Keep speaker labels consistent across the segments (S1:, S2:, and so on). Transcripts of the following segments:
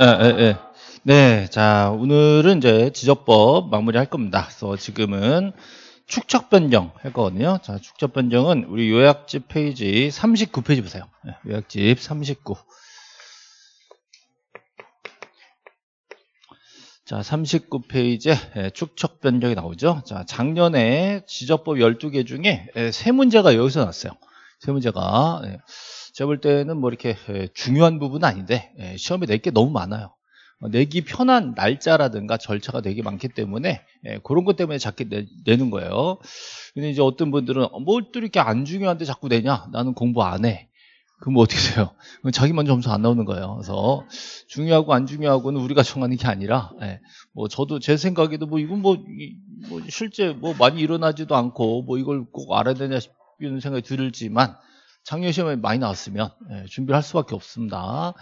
S1: 예, 예, 예. 네, 자, 오늘은 이제 지적법 마무리 할 겁니다. 그래서 지금은 축척 변경 할 거거든요. 자, 축척 변경은 우리 요약집 페이지 39페이지 보세요. 예, 요약집 39. 자, 39페이지에 예, 축척 변경이 나오죠. 자, 작년에 지적법 12개 중에 예, 세 문제가 여기서 나왔어요. 세 문제가. 예. 제가 볼 때는 뭐 이렇게 중요한 부분은 아닌데 시험에 낼 게 너무 많아요. 어, 내기 편한 날짜라든가 절차가 되게 많기 때문에 그런 것 때문에 자꾸 내, 는 거예요. 근데 이제 어떤 분들은 어, 뭘또 이렇게 안 중요한데 자꾸 내냐? 나는 공부 안 해. 그럼 어떻게 돼요? 자기만 점수 안 나오는 거예요. 그래서 중요하고 안 중요하고는 우리가 정하는 게 아니라, 예, 뭐 저도 제 생각에도 뭐 이건 뭐, 뭐 실제 뭐 많이 일어나지도 않고 뭐 이걸 꼭 알아야 되냐 싶은 생각이 들지만 작년 시험에 많이 나왔으면 예, 준비를 할 수밖에 없습니다.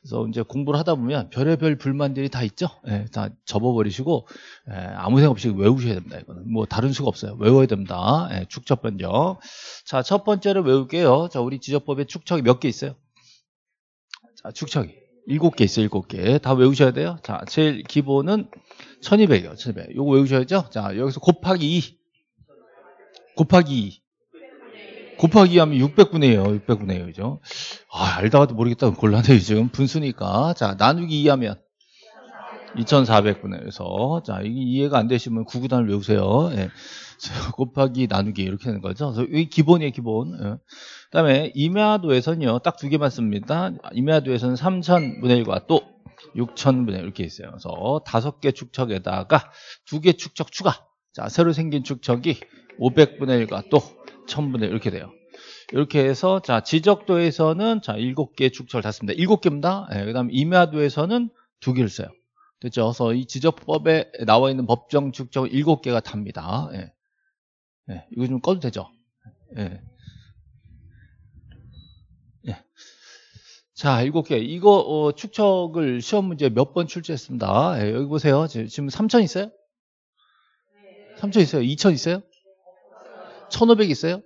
S1: 그래서 이제 공부를 하다 보면 별의별 불만들이 다 있죠. 예, 다 접어버리시고 예, 아무 생각 없이 외우셔야 됩니다. 이거는 뭐 다른 수가 없어요. 외워야 됩니다. 예, 축적 변경. 자, 첫 번째로 외울게요. 자, 우리 지적법에 축척이 몇 개 있어요? 자, 축척이 일곱 개 있어요. 일곱 개. 다 외우셔야 돼요. 자, 제일 기본은 1200이요. 1200. 요거 외우셔야죠. 자, 여기서 곱하기 2. 곱하기 2. 곱하기 하면 600분의 1이에요. 600분의 1, 그죠? 아, 알다가도 모르겠다. 곤란해요, 지금. 분수니까. 자, 나누기 2 하면 2400분의 1에서. 자, 이게 이해가 안 되시면 구구단을 외우세요. 예. 곱하기 나누기 이렇게 되는 거죠. 그래서 이 기본이에요, 기본. 예. 그 다음에 임야도에서는요, 딱 두 개만 씁니다. 임야도에서는 3000분의 1과 또 6000분의 1 이렇게 있어요. 그래서 다섯 개 축척에다가 두 개 축척 추가. 자, 새로 생긴 축척이 500분의 1과 또 1000분의 이렇게 돼요. 이렇게 해서 자 지적도에서는 자 7개 축척을 닫습니다. 7개입니다. 네, 예, 그다음 임야도에서는 두 개를 써요. 됐죠? 그래서 이 지적법에 나와 있는 법정 축척 7개가 답니다. 예. 예, 이거 좀 꺼도 되죠? 예. 예. 자, 7개. 이거 어, 축척을 시험 문제 몇 번 출제했습니다. 예, 여기 보세요. 지금 3천 있어요? 3천 있어요? 2천 있어요? 1500 있어요?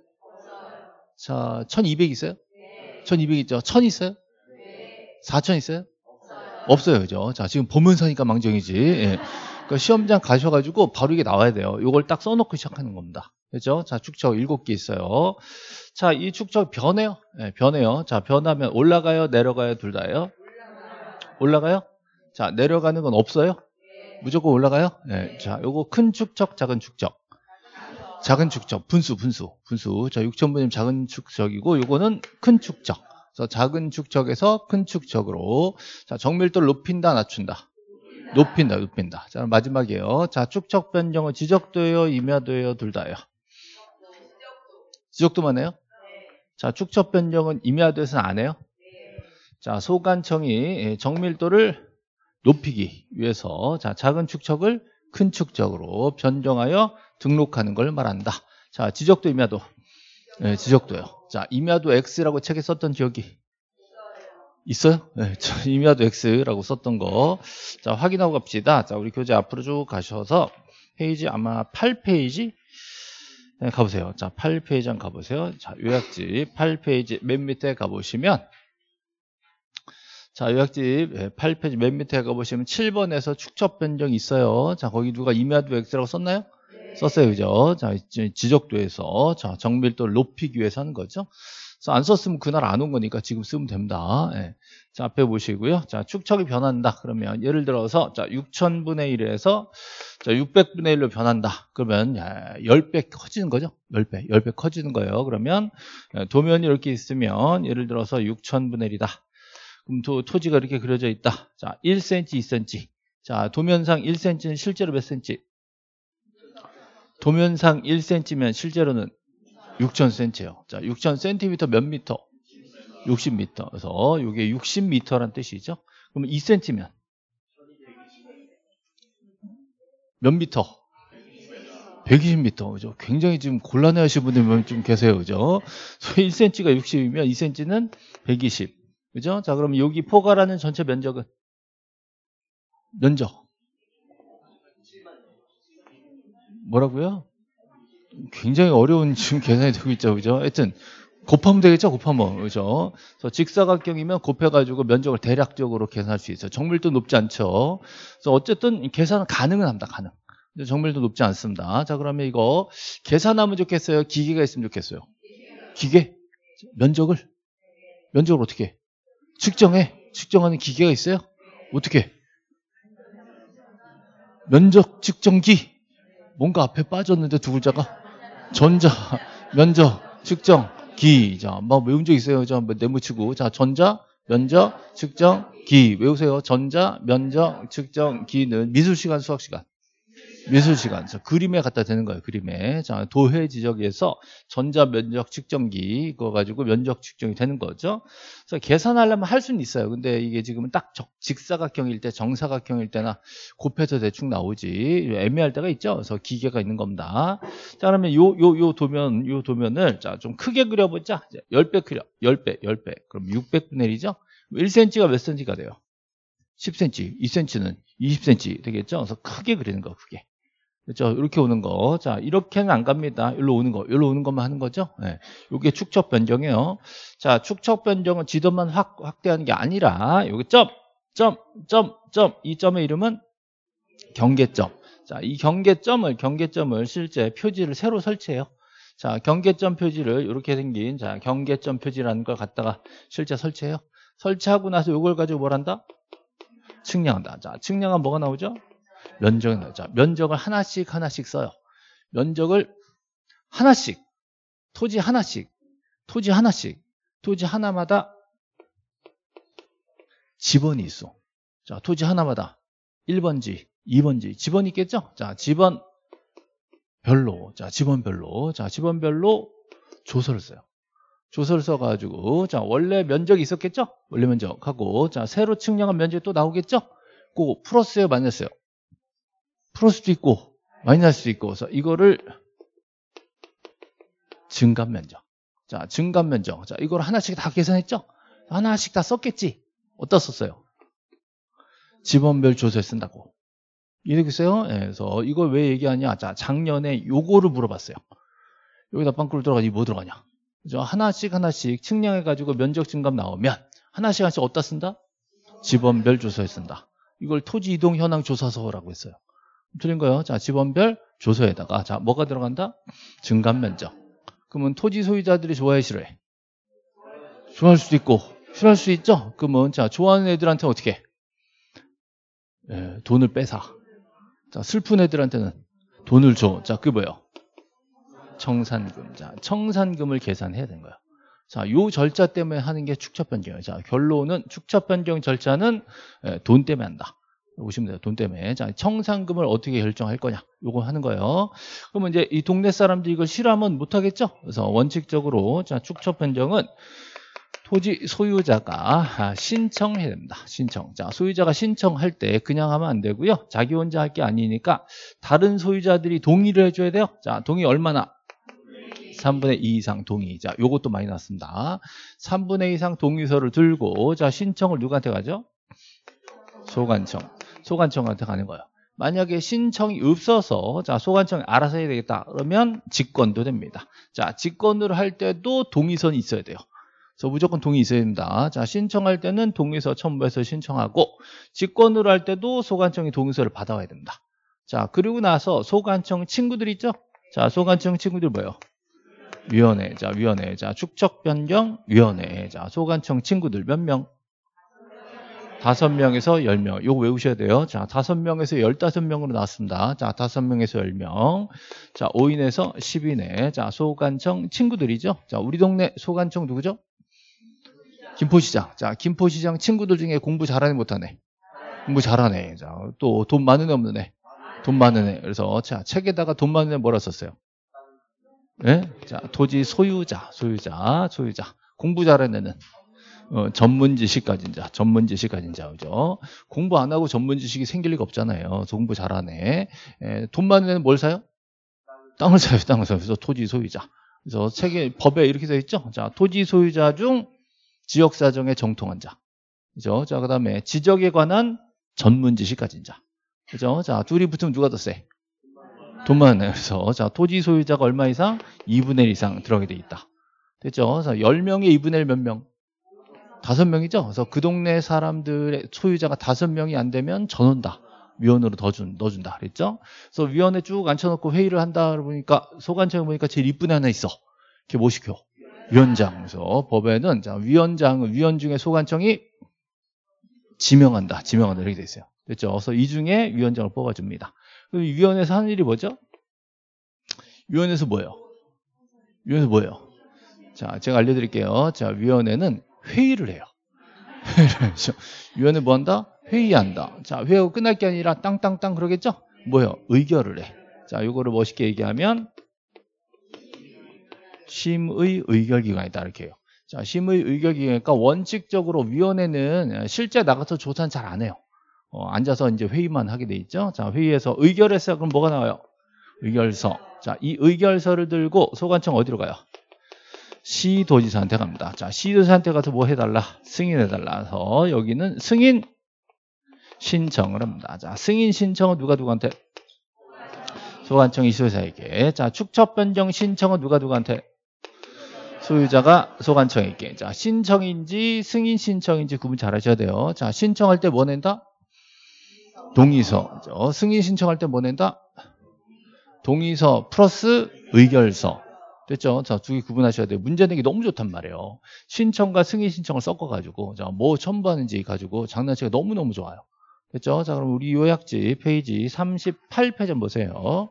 S1: 자, 1200 있어요? 1200 있죠? 1000 있어요? 4000 있어요? 없어요. 그죠? 자, 지금 보면서니까 망정이지. 예. 그러니까 시험장 가셔가지고 바로 이게 나와야 돼요. 이걸 딱 써놓고 시작하는 겁니다. 그죠? 자, 축척 7개 있어요. 자, 이 축척 변해요. 예, 변해요. 자, 변하면 올라가요? 내려가요? 둘 다요? 올라가요? 자, 내려가는 건 없어요? 무조건 올라가요? 예. 자, 요거 큰 축척, 작은 축척. 작은 축적, 분수, 분수, 분수. 자, 6천분의 작은 축적이고, 요거는 큰 축적. 그래서 작은 축적에서 큰 축적으로. 자, 정밀도를 높인다, 낮춘다. 높인다, 높인다. 자, 마지막이에요. 자, 축적 변경은 지적도예요, 임야도예요, 둘 다예요. 지적도만 해요? 자, 축적 변경은 임야도에서는 안 해요? 자, 소관청이 정밀도를 높이기 위해서 자, 작은 축척을 큰 축척으로 변경하여 등록하는 걸 말한다. 자, 지적도 임야도. 네, 지적도요. 자, 임야도 X라고 책에 썼던 지역이 있어요? 네, 임야도 X라고 썼던 거. 자, 확인하고 갑시다. 자, 우리 교재 앞으로 쭉 가셔서 페이지 아마 8페이지 네, 가보세요. 자, 8페이지 한 가보세요. 자, 요약지 8페이지 맨 밑에 가보시면 자, 요약집 8페이지 맨 밑에 가보시면 7번에서 축적 변경이 있어요. 자, 거기 누가 임야도 X라고 썼나요? 썼어요. 그죠? 자, 지적도에서 자, 정밀도를 높이기 위해서 하는 거죠. 안 썼으면 그날 안 온 거니까 지금 쓰면 됩니다. 예. 자, 앞에 보시고요. 자, 축척이 변한다. 그러면 예를 들어서 자, 6천분의 1에서 자, 600분의 1로 변한다. 그러면 야, 10배 커지는 거죠. 10배. 10배 커지는 거예요. 그러면 도면이 이렇게 있으면 예를 들어서 6천분의 1이다. 그럼 도, 토지가 이렇게 그려져 있다. 자, 1cm, 2cm. 자, 도면상 1cm는 실제로 몇 cm? 도면상 1cm면 실제로는 6,000cm예요. 자, 6,000cm 몇 미터? 60m. 그래서 이게 60m란 뜻이죠. 그럼 2cm면 몇 미터? 120m. 그죠? 굉장히 지금 곤란해 하시는 분들 좀 계세요. 그죠? 1cm가 60이면 2cm는 120. 그죠? 자, 그럼 여기 포괄하는 전체 면적은? 면적. 뭐라고요? 굉장히 어려운 지금 계산이 되고 있죠. 그죠? 하여튼, 곱하면 되겠죠? 곱하면. 그죠? 그래서 직사각형이면 곱해가지고 면적을 대략적으로 계산할 수 있어요. 정밀도 높지 않죠? 그래서 어쨌든 계산은 가능은 합니다. 가능. 정밀도 높지 않습니다. 자, 그러면 이거 계산하면 좋겠어요? 기계가 있으면 좋겠어요? 기계? 면적을? 면적을 어떻게 해? 측정해? 측정하는 기계가 있어요? 어떻게? 면적 측정기? 뭔가 앞에 빠졌는데 두 글자가? 전자, 면적, 측정, 기. 자, 뭐 외운 적 있어요? 자, 뭐 네모치고. 자, 전자, 면적, 측정, 기. 외우세요. 전자, 면적, 측정, 기는 미술 시간, 수학 시간. 미술 시간. 자, 그림에 갖다 대는 거예요. 그림에. 자, 도해 지적에서 전자 면적 측정기 그거 가지고 면적 측정이 되는 거죠. 그래서 계산하려면 할 수는 있어요. 근데 이게 지금은 딱 직사각형일 때, 정사각형일 때나 곱해서 대충 나오지. 애매할 때가 있죠. 그래서 기계가 있는 겁니다. 자, 그러면 요 요 요 도면 요 도면을 자, 좀 크게 그려 보자. 10배 그려. 10배, 10배. 그럼 600분의 1이죠. 1cm가 몇 cm가 돼요? 10cm, 2cm는 20cm 되겠죠? 그래서 크게 그리는 거, 크게. 그렇죠? 이렇게 오는 거. 자, 이렇게는 안 갑니다. 여기로 오는 거. 여기로 오는 것만 하는 거죠? 네. 이게 축척 변경이에요. 자, 축척 변경은 지도만 확, 확대하는 게 아니라, 여기 점, 점, 점, 점. 이 점의 이름은 경계점. 자, 이 경계점을, 경계점을 실제 표지를 새로 설치해요. 자, 경계점 표지를 이렇게 생긴, 자, 경계점 표지라는 걸 갖다가 실제 설치해요. 설치하고 나서 이걸 가지고 뭘 한다? 측량한다. 자, 측량은 뭐가 나오죠? 면적이 나오죠. 면적을 하나씩 하나씩 써요. 면적을 하나씩, 토지 하나씩, 토지 하나씩, 토지 하나마다 지번이 있어. 자, 토지 하나마다 1번지, 2번지, 지번이 있겠죠? 자, 지번 별로, 자, 지번별로, 자, 지번별로 조서를 써요. 조서를 써가지고, 자, 원래 면적이 있었겠죠? 원래 면적하고, 자, 새로 측량한 면적이 또 나오겠죠? 꼭 플러스요, 마이너스 요? 풀을 수도 있고 마이너스 수도 있고. 그래서 이거를 증감 면적. 자 증감 면적. 자 이걸 하나씩 다 계산했죠? 하나씩 다 썼겠지? 어디다 썼어요? 지번별 조서에 쓴다고. 이해되겠어요? 네, 그래서 이걸 왜 얘기하냐? 자 작년에 요거를 물어봤어요. 여기다 빵꾸를 들어가지 뭐 들어가냐? 그죠? 하나씩 하나씩 측량해 가지고 면적 증감 나오면 하나씩 하나씩 어디다 쓴다? 지번별 조서에 쓴다. 이걸 토지 이동 현황 조사서라고 했어요 틀린 거예요. 자, 지번별 조서에다가 자, 뭐가 들어간다? 증감 면적. 그러면 토지 소유자들이 좋아해 싫어해? 좋아할 수도 있고 싫어할 수 있죠. 그러면 자, 좋아하는 애들한테 어떻게? 예, 돈을 빼사. 자, 슬픈 애들한테는 돈을 줘. 자, 그게 뭐예요? 청산금. 자, 청산금을 계산해야 되는 거예요. 자, 요 절차 때문에 하는 게 축척 변경이에요. 자, 결론은 축척 변경 절차는 예, 돈 때문에 한다. 보시면 돼요. 돈 때문에. 자, 청산금을 어떻게 결정할 거냐. 요거 하는 거예요. 그러면 이제 이 동네 사람들이 이걸 싫어하면 못 하겠죠? 그래서 원칙적으로 자, 축척 변경은 토지 소유자가 신청해야 됩니다. 신청. 자, 소유자가 신청할 때 그냥 하면 안 되고요. 자기 혼자 할 게 아니니까 다른 소유자들이 동의를 해줘야 돼요. 자, 동의 얼마나? 3분의 2 이상 동의. 자, 요것도 많이 났습니다. 3분의 2 이상 동의서를 들고, 자, 신청을 누구한테 가죠? 소관청. 소관청한테 가는 거예요. 만약에 신청이 없어서 자 소관청이 알아서 해야 되겠다 그러면 직권도 됩니다. 자 직권을 할 때도 동의선이 있어야 돼요. 그래서 무조건 동의 있어야 됩니다. 자 신청할 때는 동의서 첨부해서 신청하고 직권으로 할 때도 소관청이 동의서를 받아와야 됩니다. 자 그리고 나서 소관청 친구들 있죠? 자 소관청 친구들 뭐예요? 위원회, 자 위원회, 자 축척 변경 위원회, 자 소관청 친구들 몇 명? 다섯 명에서 열 명. 이거 외우셔야 돼요. 자, 다섯 명에서 열다섯 명으로 나왔습니다. 자, 다섯 명에서 열 명. 자, 5인에서 10인에. 자, 소관청 친구들이죠. 자, 우리 동네 소관청 누구죠? 김포시장. 자, 김포시장 친구들 중에 공부 잘하네 못하네. 공부 잘하네. 자, 또 돈 많은 애 없는 애. 돈 많은 애. 그래서 자, 책에다가 돈 많은 애 뭐라 썼어요? 예? 네? 자, 토지 소유자, 소유자, 소유자. 공부 잘하는 애는 어, 전문 지식 가진 자, 전문 지식 가진 자, 그죠? 공부 안 하고 전문 지식이 생길 리가 없잖아요. 공부 잘하네. 에, 돈 많은 애는 뭘 사요? 땅을 사요, 땅을 사요. 그래서 토지 소유자. 그래서 책에, 법에 이렇게 써 있죠? 자, 토지 소유자 중 지역 사정에 정통한 자. 그죠? 자, 그 다음에 지적에 관한 전문 지식 가진 자. 그죠? 자, 둘이 붙으면 누가 더 세? 돈 애. 그래서, 자, 토지 소유자가 얼마 이상? 2분의 1 이상 들어가게 돼 있다. 됐죠? 그래서 10명의 2분의 1 몇 명? 다섯 명이죠. 그래서 그 동네 사람들의 소유자가 다섯 명이 안 되면 전원다. 위원으로 더 준, 넣어준다. 그랬죠? 그래서 위원회 쭉 앉혀놓고 회의를 한다. 보니까 소관청에 보니까 제일 이쁜 애 하나 있어. 걔 뭐 시켜? 위원장. 그래서 법에는 자, 위원장은 위원 중에 소관청이 지명한다. 지명한다. 이렇게 돼 있어요. 됐죠? 그래서 이 중에 위원장을 뽑아줍니다. 그럼 위원회에서 하는 일이 뭐죠? 위원회에서 뭐예요? 위원회에서 뭐예요? 자, 제가 알려드릴게요. 자, 위원회는 회의를 해요. 위원회 뭐 한다? 회의한다. 자, 회의가 끝날 게 아니라 땅땅땅 그러겠죠? 뭐요? 의결을 해. 자, 요거를 멋있게 얘기하면 심의 의결 기관이다 이렇게 해요. 자, 심의 의결 기관이니까 원칙적으로 위원회는 실제 나가서 조사는 잘 안 해요. 어, 앉아서 이제 회의만 하게 돼 있죠. 자, 회의에서 의결했어요. 그럼 뭐가 나와요? 의결서. 자, 이 의결서를 들고 소관청 어디로 가요? 시도지사한테 갑니다. 자, 시도지사한테 가서 뭐 해달라? 승인해달라서 여기는 승인 신청을 합니다. 자, 승인 신청은 누가 누구한테? 소관청 이소사에게. 자, 축척 변경 신청은 누가 누구한테? 소유자가 소관청에게. 자, 신청인지 승인 신청인지 구분 잘 하셔야 돼요. 자, 신청할 때 뭐 낸다? 동의서. 승인 신청할 때 뭐 낸다? 동의서 플러스 의결서. 됐죠? 자, 두 개 구분하셔야 돼요. 문제 내기 너무 좋단 말이에요. 신청과 승인 신청을 섞어가지고, 자, 뭐 첨부하는지 가지고 장난치기가 너무너무 좋아요. 됐죠? 자, 그럼 우리 요약지 페이지 38페이지 한번 보세요.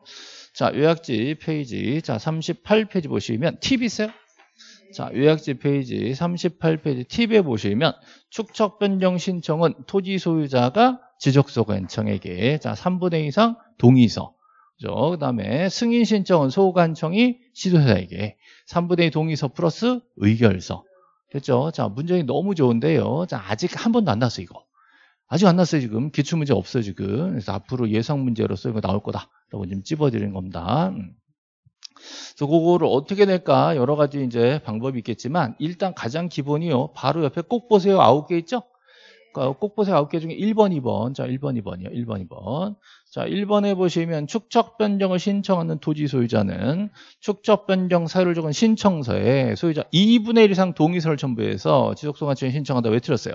S1: 자, 요약지 페이지, 자, 38페이지 보시면 팁 있어요? 자, 요약지 페이지 38페이지 팁에 보시면 축척 변경 신청은 토지 소유자가 지적소관청에게 자, 3분의 2 이상 동의서 그죠? 그 다음에 승인 신청은 소관청이 시도자에게 3분의 2 동의서 플러스 의결서 됐죠? 자, 문제이 너무 좋은데요. 자, 아직 한 번도 안 났어, 이거. 아직 안 났어요, 지금. 기출 문제 없어요, 지금. 그래서 앞으로 예상 문제로서 이거 나올 거다라고 지금 찝어드리는 겁니다. 음. 그래서 그거를 어떻게 낼까? 여러 가지 이제 방법이 있겠지만, 일단 가장 기본이요. 바로 옆에 꼭 보세요. 아홉 개 있죠? 그러니까 꼭 보세요. 아홉 개 중에 1번, 2번. 자, 1번, 2번이요. 1번, 2번. 자, 1번에 보시면 축적 변경을 신청하는 토지 소유자는 축적 변경 사유를 적은 신청서에 소유자 2분의 1 이상 동의서를 첨부해서 지속소관청에 신청한다. 왜 틀렸어요?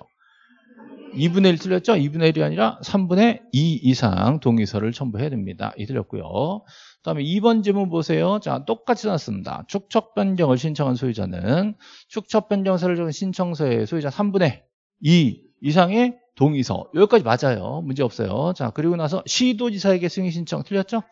S1: 2분의 1 틀렸죠? 2분의 1이 아니라 3분의 2 이상 동의서를 첨부해야 됩니다. 이 틀렸고요. 그 다음에 2번 지문 보세요. 자, 똑같이 나왔습니다. 축척 변경을 신청한 소유자는 축척 변경서를 적은 신청서에 소유자 3분의 2 이상의 동의서. 여기까지 맞아요. 문제 없어요. 자, 그리고 나서 시도지사에게 승인 신청 틀렸죠?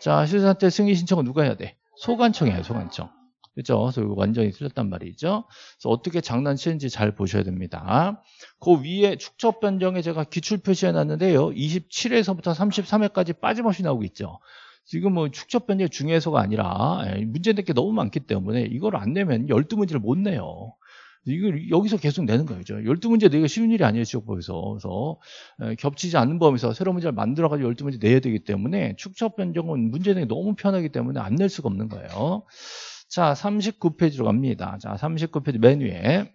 S1: 자, 시도지사한테 승인 신청은 누가 해야 돼? 소관청이에요, 소관청. 그죠? 그래서 이거 완전히 틀렸단 말이죠. 그래서 어떻게 장난치는지 잘 보셔야 됩니다. 그 위에 축적 변경에 제가 기출 표시해 놨는데요. 27회서부터 33회까지 빠짐없이 나오고 있죠. 지금 뭐 축적 변경 중에서가 아니라 예, 문제 낼 게 너무 많기 때문에 이걸 안 내면 12문제를 못 내요. 이걸 여기서 계속 내는 거죠. 12문제 내기가 쉬운 일이 아니에요, 지역법에서. 그래서 예, 겹치지 않는 범위에서 새로운 문제를 만들어가지고 12문제 내야 되기 때문에 축적 변경은 문제 내기 너무 편하기 때문에 안 낼 수가 없는 거예요. 자, 39페이지로 갑니다. 자, 39페이지 맨 위에.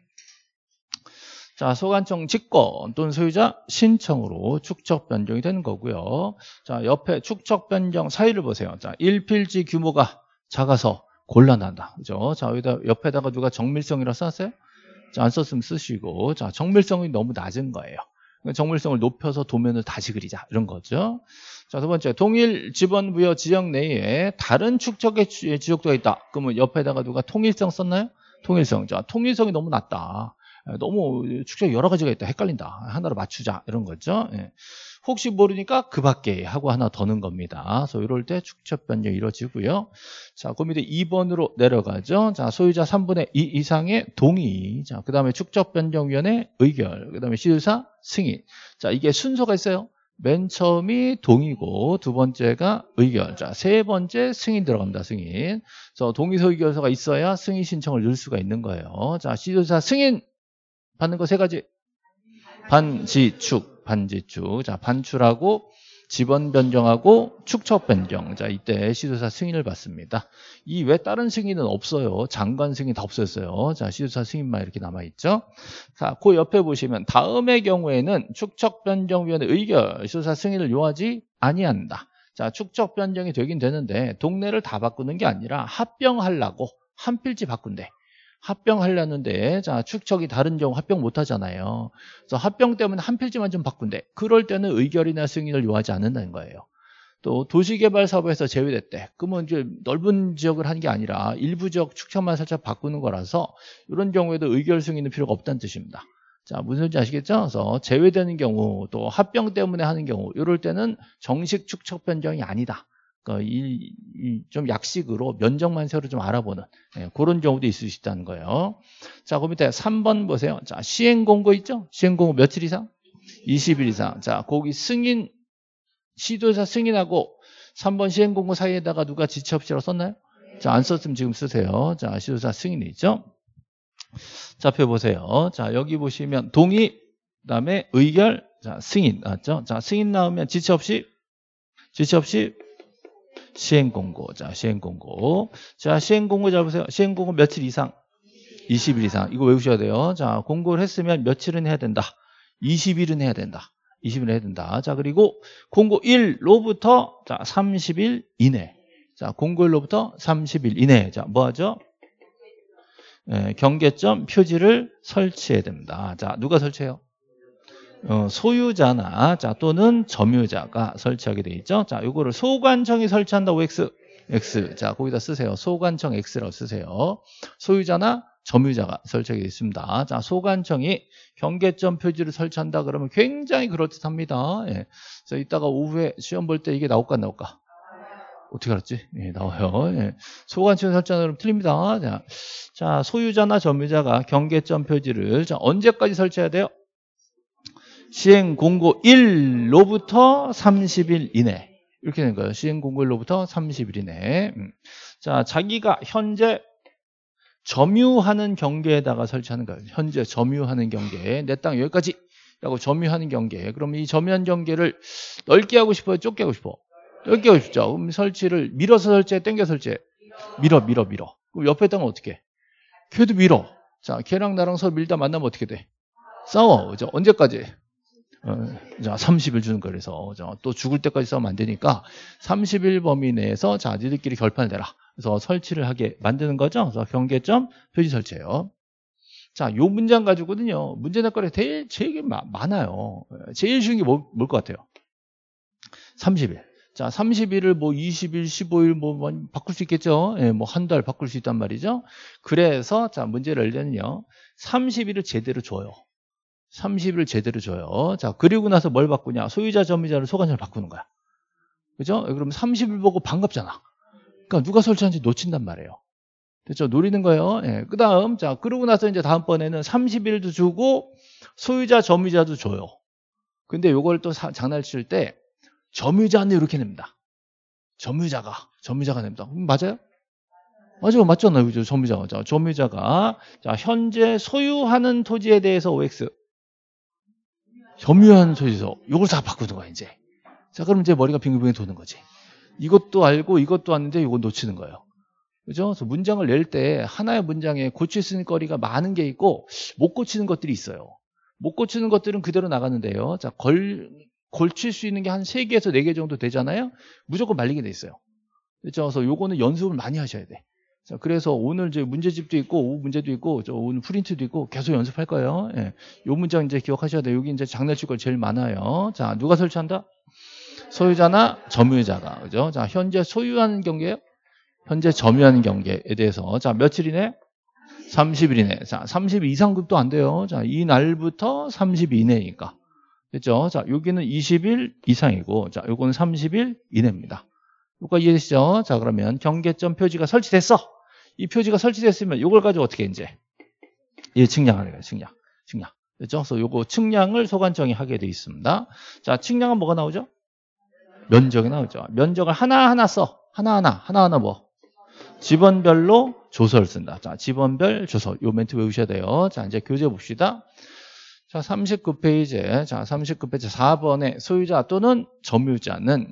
S1: 자, 소관청 직권 또는 소유자 신청으로 축적 변경이 되는 거고요. 자, 옆에 축적 변경 사유를 보세요. 자, 1필지 규모가 작아서 곤란하다. 그죠? 자, 여기다 옆에다가 누가 정밀성이라 썼어요? 자, 안 썼으면 쓰시고. 자, 정밀성이 너무 낮은 거예요. 정밀성을 높여서 도면을 다시 그리자. 이런 거죠. 자, 두 번째. 동일 지번 부여 지역 내에 다른 축적의 지역도가 있다. 그러면 옆에다가 누가 통일성 썼나요? 통일성. 자, 통일성이 너무 낮다. 너무 축적이 여러 가지가 있다. 헷갈린다. 하나로 맞추자. 이런 거죠. 예. 혹시 모르니까 그 밖에 하고 하나 더 넣은 겁니다. 그래서 이럴 때 축적 변경이 이루어지고요. 자, 그 밑에 2번으로 내려가죠. 자, 소유자 3분의 2 이상의 동의. 자, 그 다음에 축적 변경위원회 의결. 그 다음에 시유사 승인. 자, 이게 순서가 있어요. 맨 처음이 동의고 두 번째가 의결. 자, 세 번째 승인 들어갑니다. 승인. 그래서 동의서 의결서가 있어야 승인 신청을 넣을 수가 있는 거예요. 자, 시도사 승인 받는 거 세 가지. 반지축, 반지축. 자, 반출하고 지번 변경하고 축척 변경. 자, 이때 시도사 승인을 받습니다. 이 외 다른 승인은 없어요. 장관 승인 다 없었어요. 자, 시도사 승인만 이렇게 남아있죠. 자, 그 옆에 보시면 다음의 경우에는 축척 변경위원회 의결, 시도사 승인을 요하지 아니한다. 자, 축척 변경이 되긴 되는데 동네를 다 바꾸는 게 아니라 합병하려고 한 필지 바꾼대. 합병하려는데 자 축척이 다른 경우 합병 못하잖아요. 그래서 합병 때문에 한 필지만 좀 바꾼대. 그럴 때는 의결이나 승인을 요하지 않는다는 거예요. 또 도시개발 사업에서 제외됐대. 그러면 이제 넓은 지역을 한 게 아니라 일부 지역 축척만 살짝 바꾸는 거라서 이런 경우에도 의결 승인은 필요가 없다는 뜻입니다. 자, 무슨 소리인지 아시겠죠? 그래서 제외되는 경우 또 합병 때문에 하는 경우 이럴 때는 정식 축척 변경이 아니다. 그러니까 이, 이 좀 약식으로 면적만 새로 좀 알아보는 예, 그런 경우도 있을 수 있다는 거예요. 자, 그 밑에 3번 보세요. 자, 시행 공고 있죠? 시행 공고 며칠 이상? 20일 이상. 자, 거기 승인 시도사 승인하고 3번 시행 공고 사이에다가 누가 지체 없이라고 썼나요? 자, 안 썼으면 지금 쓰세요. 자, 시도사 승인이 있죠? 좌표 보세요. 자, 여기 보시면 동의, 그 다음에 의결, 자, 승인 나왔죠? 자, 승인 나오면 지체 없이, 지체 없이 시행공고. 자, 시행공고. 자, 시행공고 잡으세요. 시행공고 며칠 이상? 20일 이상. 이거 외우셔야 돼요. 자, 공고를 했으면 며칠은 해야 된다. 20일은 해야 된다. 20일 해야 된다. 자, 그리고 공고 1로부터 자, 30일 이내. 자, 공고 1로부터 30일 이내. 자, 뭐 하죠? 예, 경계점 표지를 설치해야 됩니다. 자, 누가 설치해요? 어, 소유자나 자 또는 점유자가 설치하게 돼 있죠. 자, 요거를 소관청이 설치한다고 X X. 자, 거기다 쓰세요. 소관청 X라고 쓰세요. 소유자나 점유자가 설치하게 있습니다. 자, 소관청이 경계점 표지를 설치한다 그러면 굉장히 그럴듯합니다. 예. 그래서 이따가 오후에 시험 볼 때 이게 나올까 안 나올까? 어떻게 알았지? 예, 나와요. 예. 소관청 설치하면 틀립니다. 자, 자, 소유자나 점유자가 경계점 표지를 자, 언제까지 설치해야 돼요? 시행 공고 1로부터 30일 이내. 이렇게 된 거예요. 시행 공고 1로부터 30일 이내. 음. 자, 자기가 현재 점유하는 경계에다가 설치하는 거예요. 현재 점유하는 경계. 내 땅 여기까지 라고 점유하는 경계. 그럼 이 점유한 경계를 넓게 하고 싶어요? 좁게 하고 싶어? 넓게 하고 싶죠. 그럼 설치를 밀어서 설치해? 당겨 설치해? 밀어, 밀어, 밀어. 그럼 옆에 땅은 어떻게 해? 걔도 밀어. 자, 걔랑 나랑 서로 밀다 만나면 어떻게 돼? 싸워. 그죠? 언제까지? 어, 자, 30일 주는 거라서 또 죽을 때까지 싸우면 안 되니까 30일 범위 내에서 자, 니들끼리 결판을 내라. 그래서 설치를 하게 만드는 거죠. 그래서 경계점 표지 설치해요. 자, 요 문장 가지고는요. 문제 낼 거리 제일, 제일 많아요. 제일 쉬운 게 뭐, 뭘것 같아요? 30일. 자, 30일을 뭐 20일, 15일 뭐, 뭐 바꿀 수 있겠죠? 예, 뭐 한 달 바꿀 수 있단 말이죠. 그래서 자, 문제를 내는요. 30일을 제대로 줘요. 30일 제대로 줘요. 자, 그리고 나서 뭘 바꾸냐? 소유자, 점유자를 소관자를 바꾸는 거야. 그죠? 그럼 30일 보고 반갑잖아. 그러니까 누가 설치한지 놓친단 말이에요. 됐죠? 노리는 거예요. 예. 그 다음, 자, 그러고 나서 이제 다음번에는 30일도 주고 소유자, 점유자도 줘요. 근데 요걸 또 사, 장난을 칠 때 점유자는 이렇게 냅니다. 점유자가, 점유자가 냅니다. 음, 맞아요? 맞아요. 맞잖아요. 그죠? 점유자가. 자, 점유자가, 자, 현재 소유하는 토지에 대해서 OX. 점유한 소지서 이걸 다 바꾸는 거야 이제. 자 그럼 이제 머리가 빙글빙글 도는 거지. 이것도 알고 이것도 아는데 이거 놓치는 거예요. 그죠? 그래서 문장을 낼 때 하나의 문장에 고칠 수 있는 거리가 많은 게 있고 못 고치는 것들이 있어요. 못 고치는 것들은 그대로 나가는데요. 자 걸, 걸칠 수 있는 게 한 3개에서 4개 정도 되잖아요? 무조건 말리게 돼 있어요. 그렇죠? 그래서 요거는 연습을 많이 하셔야 돼 자, 그래서 오늘 이제 문제집도 있고, 오후 문제도 있고, 저 오늘 프린트도 있고, 계속 연습할 거예요. 예. 요 문장 이제 기억하셔야 돼요. 여기 이제 장난칠 거 제일 많아요. 자, 누가 설치한다? 소유자나 점유자가. 그죠? 자, 현재 소유하는 경계요? 현재 점유하는 경계에 대해서. 자, 며칠이네? 30일 이내. 자, 30일 이상급도 안 돼요. 자, 이 날부터 30일 이내니까. 됐죠? 자, 여기는 20일 이상이고, 자, 요거는 30일 이내입니다. 요거 이해되시죠? 자, 그러면 경계점 표지가 설치됐어. 이 표지가 설치됐으면 이걸 가지고 어떻게 이제 이 측량하는 거예요. 측량. 측량. 그렇죠? 그래서 요거 측량을 소관청이 하게 돼 있습니다. 자, 측량은 뭐가 나오죠? 면적이 나오죠. 면적을 하나하나 써. 하나하나. 하나하나 뭐? 지번별로 조서를 쓴다. 자, 지번별 조서. 요 멘트 외우셔야 돼요. 자, 이제 교재 봅시다. 자, 39페이지. 자, 39페이지 4번에 소유자 또는 점유자는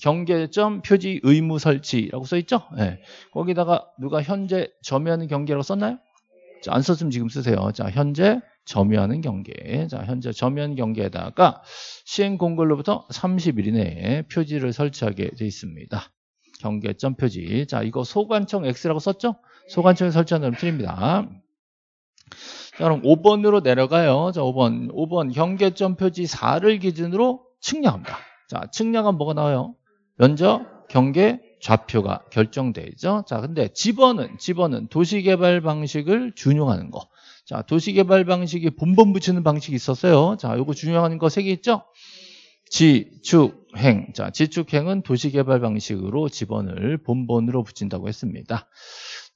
S1: 경계점 표지 의무 설치라고 써 있죠? 네. 거기다가 누가 현재 점유하는 경계라고 썼나요? 자, 안 썼으면 지금 쓰세요. 자, 현재 점유하는 경계. 자, 현재 점유한 경계에다가 시행 공고로부터 30일 이내에 표지를 설치하게 되어 있습니다. 경계점 표지. 자, 이거 소관청 X라고 썼죠? 소관청에 설정하면 틀립니다. 자, 그럼 5번으로 내려가요. 자, 5번. 5번 경계점 표지 4를 기준으로 측량합니다. 자, 측량은 뭐가 나와요? 면적, 경계, 좌표가 결정되죠. 자, 근데 집어는 집어는 도시개발 방식을 준용하는 거. 자, 도시개발 방식이 본번 붙이는 방식이 있었어요. 자, 요거 준용하는 거 세 개 있죠? 지축행. 자, 지축행은 도시개발 방식으로 집원을 본본으로 붙인다고 했습니다.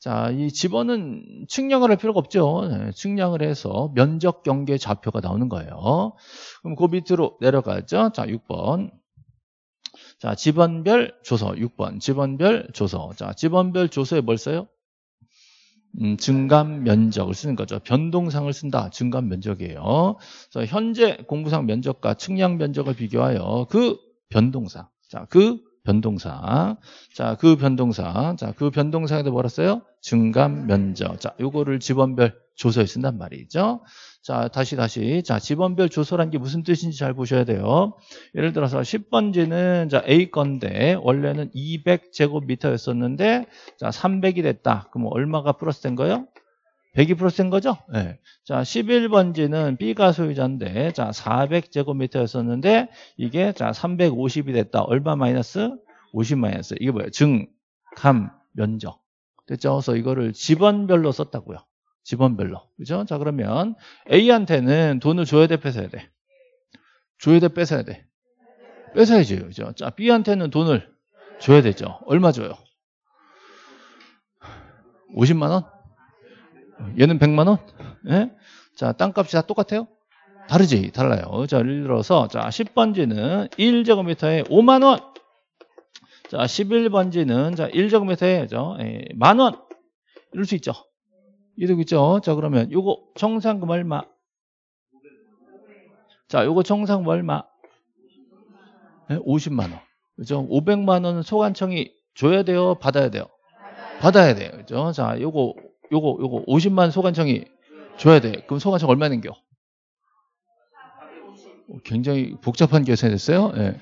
S1: 자, 이 집원은 측량을 할 필요가 없죠. 네, 측량을 해서 면적 경계 좌표가 나오는 거예요. 그럼 그 밑으로 내려가죠. 자, 6번. 자, 집원별 조서 6번. 집원별 조서. 자, 집원별 조서에 뭘 써요? 음, 증감 면적을 쓰는 거죠. 변동상을 쓴다. 증감 면적이에요. 현재 공부상 면적과 측량 면적을 비교하여 그 변동상. 자, 그 변동상. 자, 그 변동상. 자, 그 변동상에도 뭐라 써요? 증감 면적. 자, 요거를 지번별 조서에 쓴단 말이죠. 자, 다시 다시. 자, 지번별 조서란 게 무슨 뜻인지 잘 보셔야 돼요. 예를 들어서 10번지는 자, A 건데 원래는 200제곱미터였었는데 자, 300이 됐다. 그럼 얼마가 플러스 된 거예요? 100이 플러스 된 거죠? 네. 자, 11번지는 B가 소유자인데 자, 400제곱미터였었는데 이게 자, 350이 됐다. 얼마 마이너스? 50 마이너스. 이게 뭐예요? 증, 감, 면적. 됐죠? 그래서 이거를 집원별로 썼다고요. 집원별로. 그죠? 자, 그러면 A한테는 돈을 줘야 돼, 뺏어야 돼? 줘야 돼, 뺏어야 돼? 뺏어야지. 그죠? 자, B한테는 돈을 줘야 되죠. 얼마 줘요? 50만원? 얘는 100만 원? 예? 자, 땅값이 다 똑같아요? 다르지? 달라요. 자, 예를 들어서, 자, 10번지는 1제곱미터에 5만 원. 자, 11번지는, 자, 1제곱미터에, 저, 예, 만 원. 이럴 수 있죠. 이러겠죠. 자, 그러면 요거 청산금 얼마? 자, 요거 청산금 얼마? 네, 50만 원. 그죠? 500만 원은 소관청이 줘야 돼요, 받아야 돼요. 받아야 돼요. 그죠? 자, 요거 요거 요거 50만 원 소관청이 줘야 돼. 그럼 소관청 얼마 낸겨? 어, 굉장히 복잡한 계산이 됐어요. 네.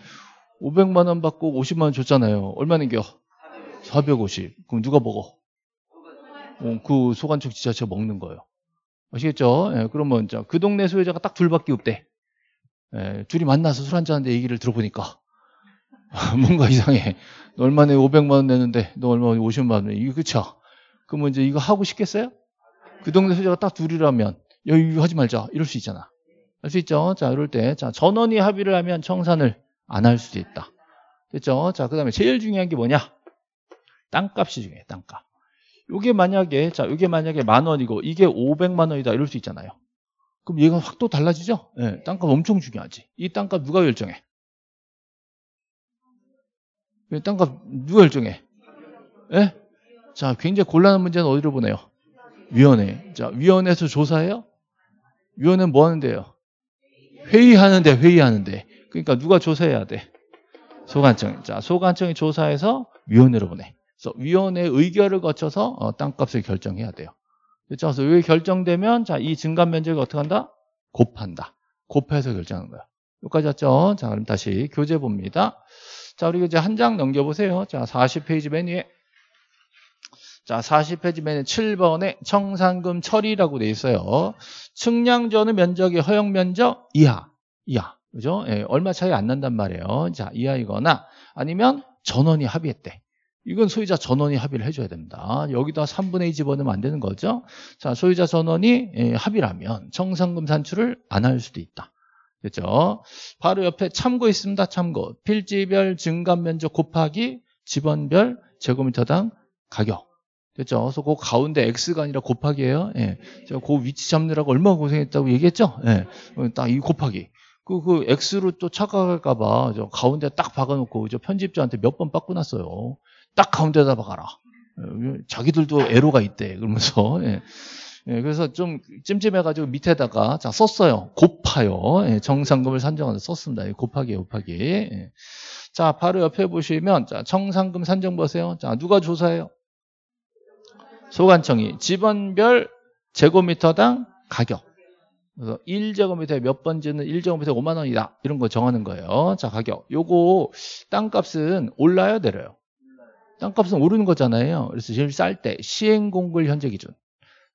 S1: 500만 원 받고 50만 원 줬잖아요. 얼마 낸겨? 450. 그럼 누가 먹어? 어, 그 소관청 지자체가 먹는 거예요. 아시겠죠? 예, 그러면 그 동네 소유자가 딱 둘밖에 없대. 예, 둘이 만나서 술 한잔하는데 얘기를 들어보니까 뭔가 이상해. 너 얼마내 500만 원 내는데 너 얼마 50만 원 내. 이거 그쵸? 그러면 이제 이거 하고 싶겠어요? 그 동네 소유자가 딱 둘이라면 야 이거 하지 말자 이럴 수 있잖아. 할 수 있죠? 자 이럴 때 자 전원이 합의를 하면 청산을 안 할 수도 있다. 됐죠? 자 그다음에 제일 중요한 게 뭐냐? 땅값이 중요해. 땅값. 이게 만약에 자 이게 만약에 만 원이고 이게 500만 원이다 이럴 수 있잖아요. 그럼 얘가 확 또 달라지죠? 네, 땅값 엄청 중요하지. 이 땅값 누가 결정해? 땅값 누가 결정해? 예? 네? 자, 굉장히 곤란한 문제는 어디로 보내요? 위원회. 자, 위원회에서 조사해요? 위원회는 뭐 하는데요? 회의하는데, 회의하는데. 그러니까 누가 조사해야 돼? 소관청. 자, 소관청이 조사해서 위원회로 보내. 그래서 위원회 의결을 거쳐서 어, 땅값을 결정해야 돼요. 그렇죠? 그래서 이게 결정되면 자, 이 증감 면적을 어떻게 한다? 곱한다. 곱해서 결정하는 거야. 여기까지 왔죠? 자, 그럼 다시 교재 봅니다. 자, 우리 이제 한 장 넘겨보세요. 자, 40페이지 맨 위에. 자, 40페이지 맨 7번에 청산금 처리라고 돼 있어요. 측량전의 면적이 허용 면적 이하. 이하. 그죠? 예, 얼마 차이 안 난단 말이에요. 자, 이하이거나 아니면 전원이 합의했대. 이건 소유자 전원이 합의를 해줘야 됩니다. 여기다 3분의 2 집어넣으면 안 되는 거죠. 자, 소유자 전원이 예, 합의라면 청산금 산출을 안 할 수도 있다. 됐죠? 바로 옆에 참고 있습니다. 참고. 필지별 증감 면적 곱하기 집원별 제곱미터당 가격. 됐죠? 그래서 그 가운데 x가 아니라 곱하기예요. 예. 제가 그 위치 잡느라고 얼마나 고생했다고 얘기했죠? 예. 딱 이 곱하기. 그, 그 x로 또 착각할까봐 저 가운데 딱 박아놓고 저 편집자한테 몇 번 빠꾸 났어요. 딱 가운데다 박아라. 자기들도 애로가 있대. 그러면서. 예. 예, 그래서 좀 찜찜해가지고 밑에다가 자 썼어요. 곱하요. 예, 정상금을 산정하는 썼습니다. 예, 곱하기 곱하기. 예. 자 바로 옆에 보시면 자 청산금 산정 보세요. 자 누가 조사해요? 소관청이 집원별 제곱미터당 가격. 그래서 1제곱미터에 몇 번지는 1제곱미터 5만 원이다. 이런 거 정하는 거예요. 자 가격. 요거 땅값은 올라요 내려요? 땅값은 오르는 거잖아요. 그래서 제일 쌀 때 시행공고일 현재 기준.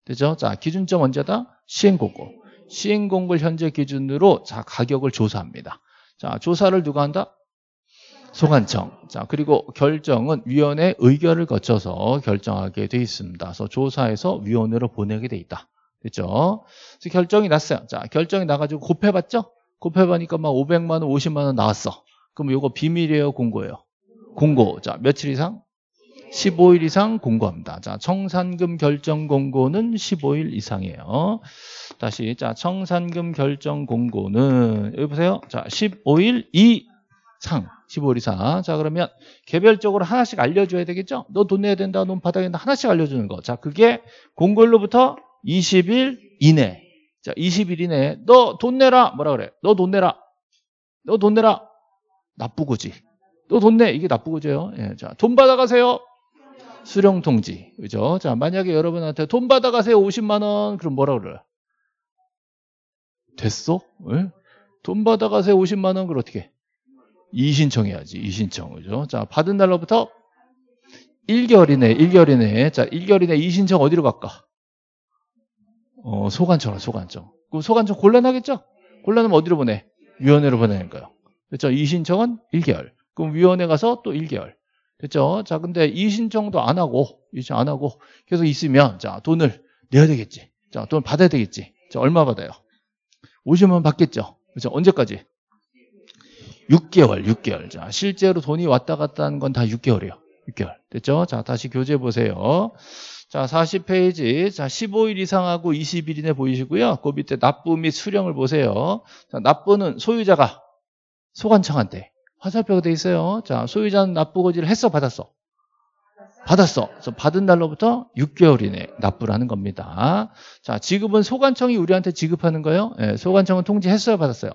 S1: 되죠? 자, 기준점 언제다? 시행공고. 시행공고일 현재 기준으로 자, 가격을 조사합니다. 자, 조사를 누가 한다? 소관청. 자, 그리고 결정은 위원회 의결을 거쳐서 결정하게 돼 있습니다. 그래서 조사해서 위원회로 보내게 돼 있다. 됐죠? 그래서 결정이 났어요. 자, 결정이 나가지고 곱해봤죠? 곱해보니까 막 500만 원, 50만 원 나왔어. 그럼 이거 비밀이에요, 공고예요? 공고. 자, 며칠 이상? 15일 이상 공고합니다. 자, 청산금 결정 공고는 15일 이상이에요. 다시, 자, 청산금 결정 공고는, 여기 보세요. 자, 15일 이 상. 15일 이상. 자, 그러면 개별적으로 하나씩 알려줘야 되겠죠? 너 돈 내야 된다, 돈 받아야 된다. 하나씩 알려주는 거. 자, 그게 공고일로부터 20일 이내. 자, 20일 이내. 너 돈 내라. 뭐라 그래? 너 돈 내라. 너 돈 내라. 나쁘고지. 너 돈 내. 이게 나쁘고지요. 예, 자, 돈 받아가세요. 수령 통지. 그죠? 자, 만약에 여러분한테 돈 받아가세요. 50만 원. 그럼 뭐라 그래요? 됐어? 예? 돈 받아가세요. 50만 원. 그럼 어떻게? 이신청해야지. 이신청. 그죠? 자, 받은 날로부터 1개월 이내, 1개월 이내. 자, 1개월 이내 이신청 어디로 갈까? 어, 소관청으로, 소관청. 그럼 소관청 곤란하겠죠? 곤란하면 어디로 보내? 위원회로 보내는 거예요. 그렇죠? 이신청은 1개월. 그럼 위원회 가서 또 1개월. 됐죠? 자, 근데 이신청도 안 하고, 이제 안 하고 계속 있으면, 자, 돈을 내야 되겠지. 자, 돈 받아야 되겠지. 자, 얼마 받아요? 50만 원 받겠죠? 그렇죠? 언제까지? 6개월, 6개월. 자, 실제로 돈이 왔다 갔다 하는 건다 6개월이에요. 6개월. 됐죠? 자, 다시 교재 보세요. 자, 40페이지. 자, 15일 이상하고 20일 이내 보이시고요. 그 밑에 납부 및 수령을 보세요. 자, 납부는 소유자가 소관청한테 화살표가 돼 있어요. 자, 소유자는 납부 고지를 했어, 받았어? 받았어. 그래서 받은 날로부터 6개월 이내 납부를 하는 겁니다. 자, 지급은 소관청이 우리한테 지급하는 거예요. 예, 소관청은 통지했어요, 받았어요?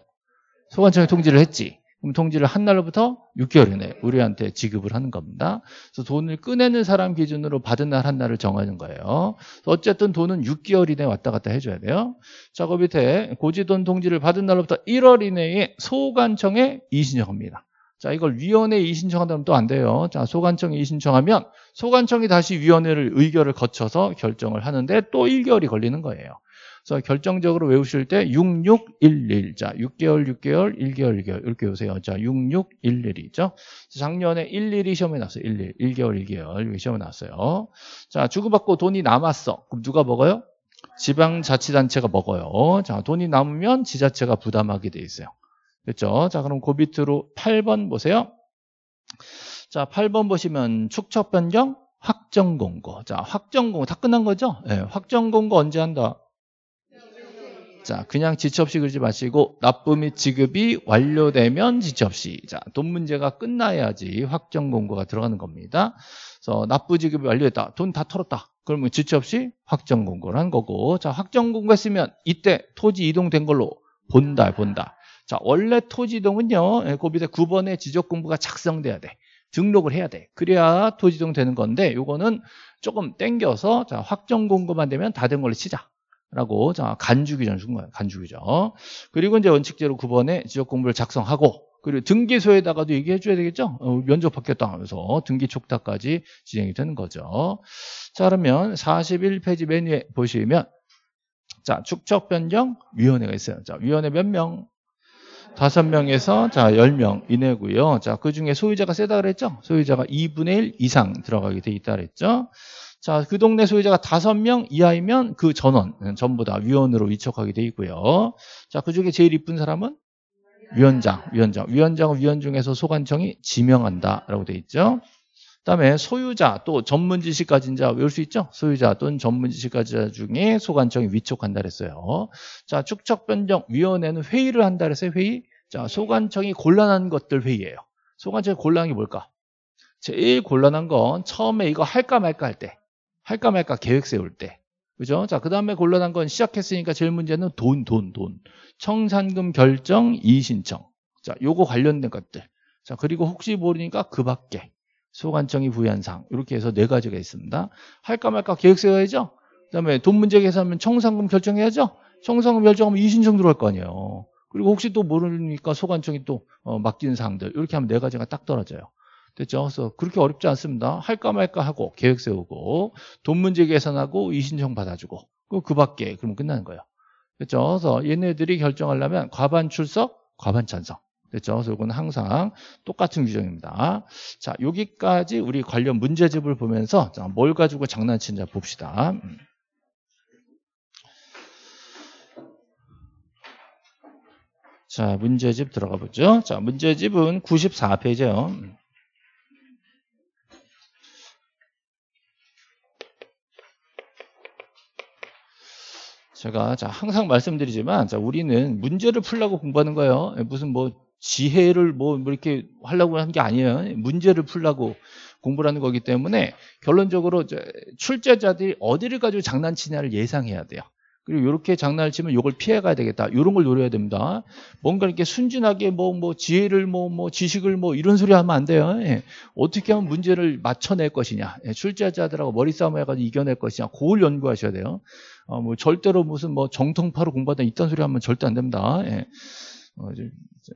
S1: 소관청이 통지를 했지. 그럼 통지를 한 날로부터 6개월 이내 우리한테 지급을 하는 겁니다. 그래서 돈을 꺼내는 사람 기준으로 받은 날 한 날을 정하는 거예요. 어쨌든 돈은 6개월 이내에 왔다 갔다 해줘야 돼요. 자, 그 밑에 고지돈 통지를 받은 날로부터 1월 이내에 소관청에 이신청합니다. 자, 이걸 위원회에 이신청한다면 또 안 돼요. 자, 소관청에 이신청하면 소관청이 다시 위원회를 의결을 거쳐서 결정을 하는데 또 1개월이 걸리는 거예요. 그래서 결정적으로 외우실 때 6611. 자, 6개월, 6개월, 1개월, 1개월. 이렇게 외우세요. 자, 6611이죠. 작년에 11이 시험에 나왔어요. 11. 1개월, 1개월. 여기 시험에 나왔어요. 자, 주고받고 돈이 남았어. 그럼 누가 먹어요? 지방자치단체가 먹어요. 자, 돈이 남으면 지자체가 부담하게 돼 있어요. 됐죠? 자, 그럼 그 밑으로 8번 보세요. 자, 8번 보시면 축척 변경 확정 공고. 자, 확정 공고 다 끝난 거죠? 네, 확정 공고 언제 한다? 자, 그냥 지체 없이 그러지 마시고 납부 및 지급이 완료되면 지체 없이. 자, 돈 문제가 끝나야지 확정 공고가 들어가는 겁니다. 그래서 납부 지급이 완료했다. 돈 다 털었다. 그러면 지체 없이 확정 공고를 한 거고. 자, 확정 공고했으면 이때 토지 이동된 걸로 본다, 본다. 자, 원래 토지 이동은요. 그 밑에 9번에 지적 공부가 작성돼야 돼. 등록을 해야 돼. 그래야 토지 이동 되는 건데 요거는 조금 땡겨서 자, 확정 공고만 되면 다 된 걸로 치자. 라고 자 간주 규정을 준 거예요. 간주 규정. 그리고 이제 원칙제로 9번에 지적 공부를 작성하고 그리고 등기소에다가도 얘기해 줘야 되겠죠. 어, 면접 받겠다 하면서 등기 촉탁까지 진행이 되는 거죠. 자 그러면 41페이지 맨 위에 보시면 자 축척 변경 위원회가 있어요. 자 위원회 몇 명? 다섯 명에서 자 10명 이내고요. 자, 그 중에 소유자가 세다 그랬죠? 소유자가 2분의 1 이상 들어가게 돼 있다 그랬죠? 자, 그 동네 소유자가 다섯 명 이하이면 그 전원, 전부 다 위원으로 위촉하게 돼 있고요. 자, 그 중에 제일 이쁜 사람은 위원장, 위원장. 위원장은 위원 중에서 소관청이 지명한다라고 돼 있죠. 그다음에 소유자 또 전문 지식 가진 자 외울 수 있죠? 소유자 또는 전문 지식 가진 자 중에 소관청이 위촉한다 그랬어요. 자, 축척 변경 위원회는 회의를 한다 그랬어요. 회의. 자, 소관청이 곤란한 것들 회의예요. 소관청이 곤란한 게 뭘까? 제일 곤란한 건 처음에 이거 할까 말까 할 때. 할까 말까 계획 세울 때. 그죠? 자, 그 다음에 곤란한 건 시작했으니까 제일 문제는 돈, 돈, 돈. 청산금 결정, 이의신청. 자, 요거 관련된 것들. 자, 그리고 혹시 모르니까 그 밖에. 소관청이 부여한 상. 이렇게 해서 네 가지가 있습니다. 할까 말까 계획 세워야죠? 그 다음에 돈 문제 계산하면 청산금 결정해야죠? 청산금 결정하면 이의신청 들어갈 거 아니에요. 그리고 혹시 또 모르니까 소관청이 또 어, 맡긴 사항들. 이렇게 하면 네 가지가 딱 떨어져요. 됐죠? 그래서 그렇게 어렵지 않습니다. 할까 말까 하고 계획 세우고 돈 문제 계산하고 이신청 받아주고 그 밖에 그러면 끝나는 거예요. 됐죠? 그래서 얘네들이 결정하려면 과반 출석, 과반 찬성. 됐죠? 그래서 이건 항상 똑같은 규정입니다. 자, 여기까지 우리 관련 문제집을 보면서 자, 뭘 가지고 장난치는지 봅시다. 음. 자, 문제집 들어가 보죠. 자, 문제집은 94페이지예요. 제가 자, 항상 말씀드리지만 자, 우리는 문제를 풀려고 공부하는 거예요. 무슨 뭐 지혜를 뭐, 뭐 이렇게 하려고 하는 게 아니에요. 문제를 풀려고 공부를 하는 거기 때문에 결론적으로 출제자들이 어디를 가지고 장난치냐를 예상해야 돼요. 그리고 이렇게 장난을 치면 이걸 피해 가야 되겠다. 이런 걸 노려야 됩니다. 뭔가 이렇게 순진하게 뭐, 뭐, 지혜를 뭐, 뭐, 지식을 뭐, 이런 소리 하면 안 돼요. 예. 어떻게 하면 문제를 맞춰낼 것이냐. 예. 출제자들하고 머리싸움 해가지고 이겨낼 것이냐. 그걸 연구하셔야 돼요. 어, 뭐, 절대로 무슨 뭐, 정통파로 공부하다 이딴 소리 하면 절대 안 됩니다. 예. 어,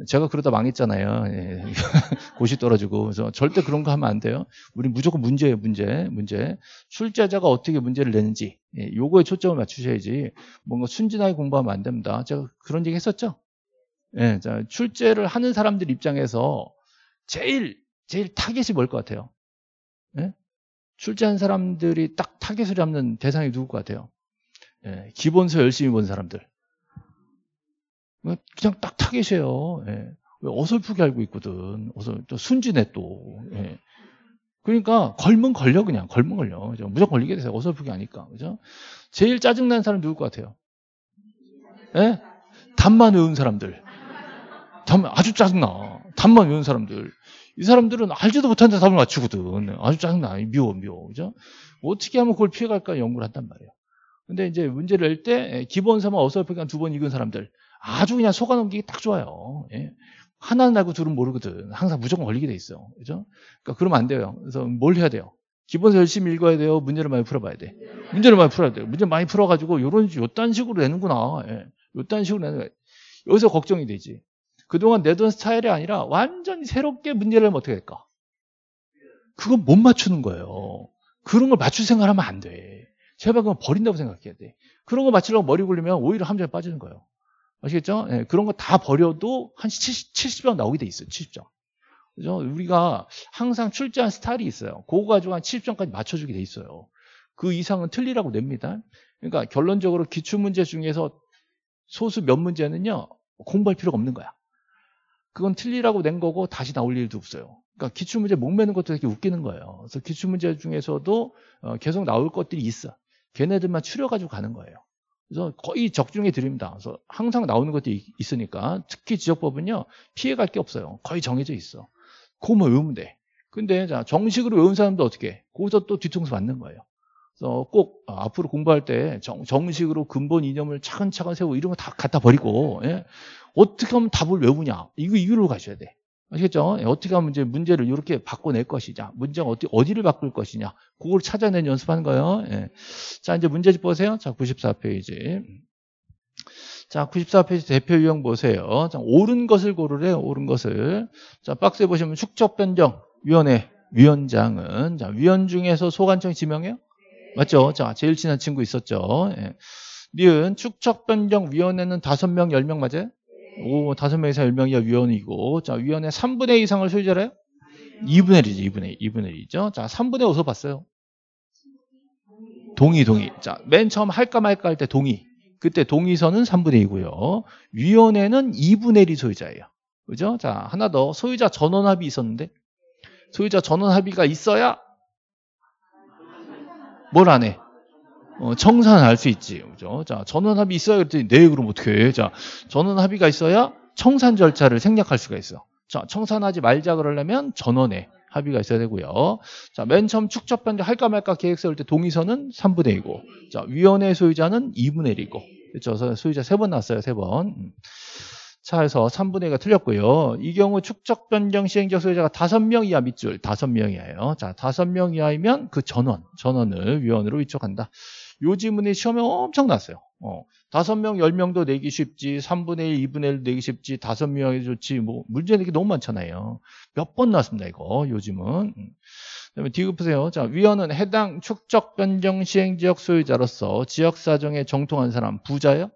S1: 제가 그러다 망했잖아요. 예. 고시 떨어지고. 그래서 절대 그런 거 하면 안 돼요. 우리 무조건 문제예요, 문제. 문제. 출제자가 어떻게 문제를 내는지. 예. 요거에 초점을 맞추셔야지. 뭔가 순진하게 공부하면 안 됩니다. 제가 그런 얘기 했었죠? 예. 자, 출제를 하는 사람들 입장에서 제일, 제일 타겟이 뭘 것 같아요? 예? 출제한 사람들이 딱 타겟을 잡는 대상이 누굴 것 같아요? 예. 기본서 열심히 본 사람들. 그냥 딱 타겟이에요. 예. 어설프게 알고 있거든. 어설, 또 순진해 또. 예. 그러니까 걸면 걸려 그냥 걸면 걸려. 그죠? 무조건 걸리게 되세요. 어설프게 하니까. 그죠? 제일 짜증나는 사람 누굴 것 같아요? 예? 답만 외운 사람들. 답만 아주 짜증나. 답만 외운 사람들. 이 사람들은 알지도 못하는데 답을 맞추거든. 아주 짜증나. 미워, 미워. 그죠? 어떻게 하면 그걸 피해갈까 연구를 한단 말이에요. 근데 이제 문제를 낼 때 기본서만 어설프게 두 번 읽은 사람들. 아주 그냥 속아 넘기기 딱 좋아요. 예. 하나는 알고 둘은 모르거든. 항상 무조건 걸리게 돼 있어. 그죠? 그러니까 그러면 안 돼요. 그래서 뭘 해야 돼요? 기본서 열심히 읽어야 돼요. 문제를 많이 풀어봐야 돼. 문제를 많이 풀어야 돼요. 문제 많이 풀어가지고 요런 요딴 식으로 내는구나. 예. 요딴 식으로 내는 거야. 여기서 걱정이 되지. 그동안 내던 스타일이 아니라 완전히 새롭게 문제를 하면 어떻게 될까? 그건 못 맞추는 거예요. 그런 걸 맞출 생각하면 안 돼. 제발 그건 버린다고 생각해야 돼. 그런 거 맞추려고 머리 굴리면 오히려 함정에 빠지는 거예요. 아시겠죠? 예, 그런 거 다 버려도 한 70, 70점 나오게 돼 있어요. 70점. 그죠? 우리가 항상 출제한 스타일이 있어요. 그거 가지고 한 70점까지 맞춰주게 돼 있어요. 그 이상은 틀리라고 냅니다. 그러니까 결론적으로 기출문제 중에서 소수 몇 문제는요, 공부할 필요가 없는 거야. 그건 틀리라고 낸 거고 다시 나올 일도 없어요. 그러니까 기출문제 목 매는 것도 되게 웃기는 거예요. 그래서 기출문제 중에서도 어, 계속 나올 것들이 있어. 걔네들만 추려가지고 가는 거예요. 그래서 거의 적중해 드립니다. 그래서 항상 나오는 것들이 있으니까 특히 지역법은요 피해갈 게 없어요. 거의 정해져 있어. 그거만 외우면 돼. 근데 자 정식으로 외운 사람도 어떻게? 해? 거기서 또 뒤통수 맞는 거예요. 그래서 꼭 앞으로 공부할 때 정, 식으로 근본 이념을 차근차근 세우고 이런 거 다 갖다 버리고 예? 어떻게 하면 답을 외우냐 이거 이유로 가셔야 돼. 아시겠죠? 예, 어떻게 하면 이제 문제를 이렇게 바꿔낼 것이냐, 문제가 어디, 어디를 바꿀 것이냐, 그걸 찾아낸 연습하는 거예요. 예. 자, 이제 문제집 보세요. 자, 94페이지. 자, 94페이지 대표 유형 보세요. 자, 옳은 것을 고르래요. 옳은 것을. 자, 박스에 보시면 축적 변경 위원회 위원장은 자, 위원 중에서 소관청 지명해요? 맞죠? 자, 제일 친한 친구 있었죠. 예. 니은 축적 변경 위원회는 5명, 10명 맞아요? 오, 다섯 명에서 10명 이하 위원이고, 자, 위원의 3분의 2 이상을 소유자래요? 2분의 1이죠, 2분의 2, 2분의 1이죠. 자, 3분의 5서 봤어요. 동의, 동의. 자, 맨 처음 할까 말까 할 때 동의. 그때 동의서는 3분의 2고요. 위원회는 2분의 1이 소유자예요. 그죠? 자, 하나 더. 소유자 전원 합의 있었는데, 소유자 전원 합의가 있어야 뭘 안 해? 어, 청산할 수 있지. 그죠? 자, 전원 합의 있어야 그랬더니, 네, 그럼 어떻게 해? 자, 전원 합의가 있어야 청산 절차를 생략할 수가 있어. 자, 청산하지 말자 그러려면 전원에 합의가 있어야 되고요. 자, 맨 처음 축적 변경 할까 말까 계획 세울 때 동의서는 3분의 1이고, 자, 위원회 소유자는 2분의 1이고, 그렇죠? 소유자 3번 났어요, 3번. 음. 자, 해서 3분의 1가 틀렸고요. 이 경우 축적 변경 시행적 소유자가 5명 이하 밑줄, 5명이에요. 자, 5명 이하이면 그 전원, 전원을 위원으로 위촉한다. 요 지문이 시험에 엄청 났어요. 어, 5명, 10명도 내기 쉽지, 3분의 1, 2분의 1 내기 쉽지, 5명이 좋지, 뭐, 문제 내기 너무 많잖아요. 몇번 나왔습니다, 이거, 요즘은. 음. 그다음에 뒤급보세요. 자, 위원은 해당 축적 변경 시행 지역 소유자로서 지역 사정에 정통한 사람 부자예요?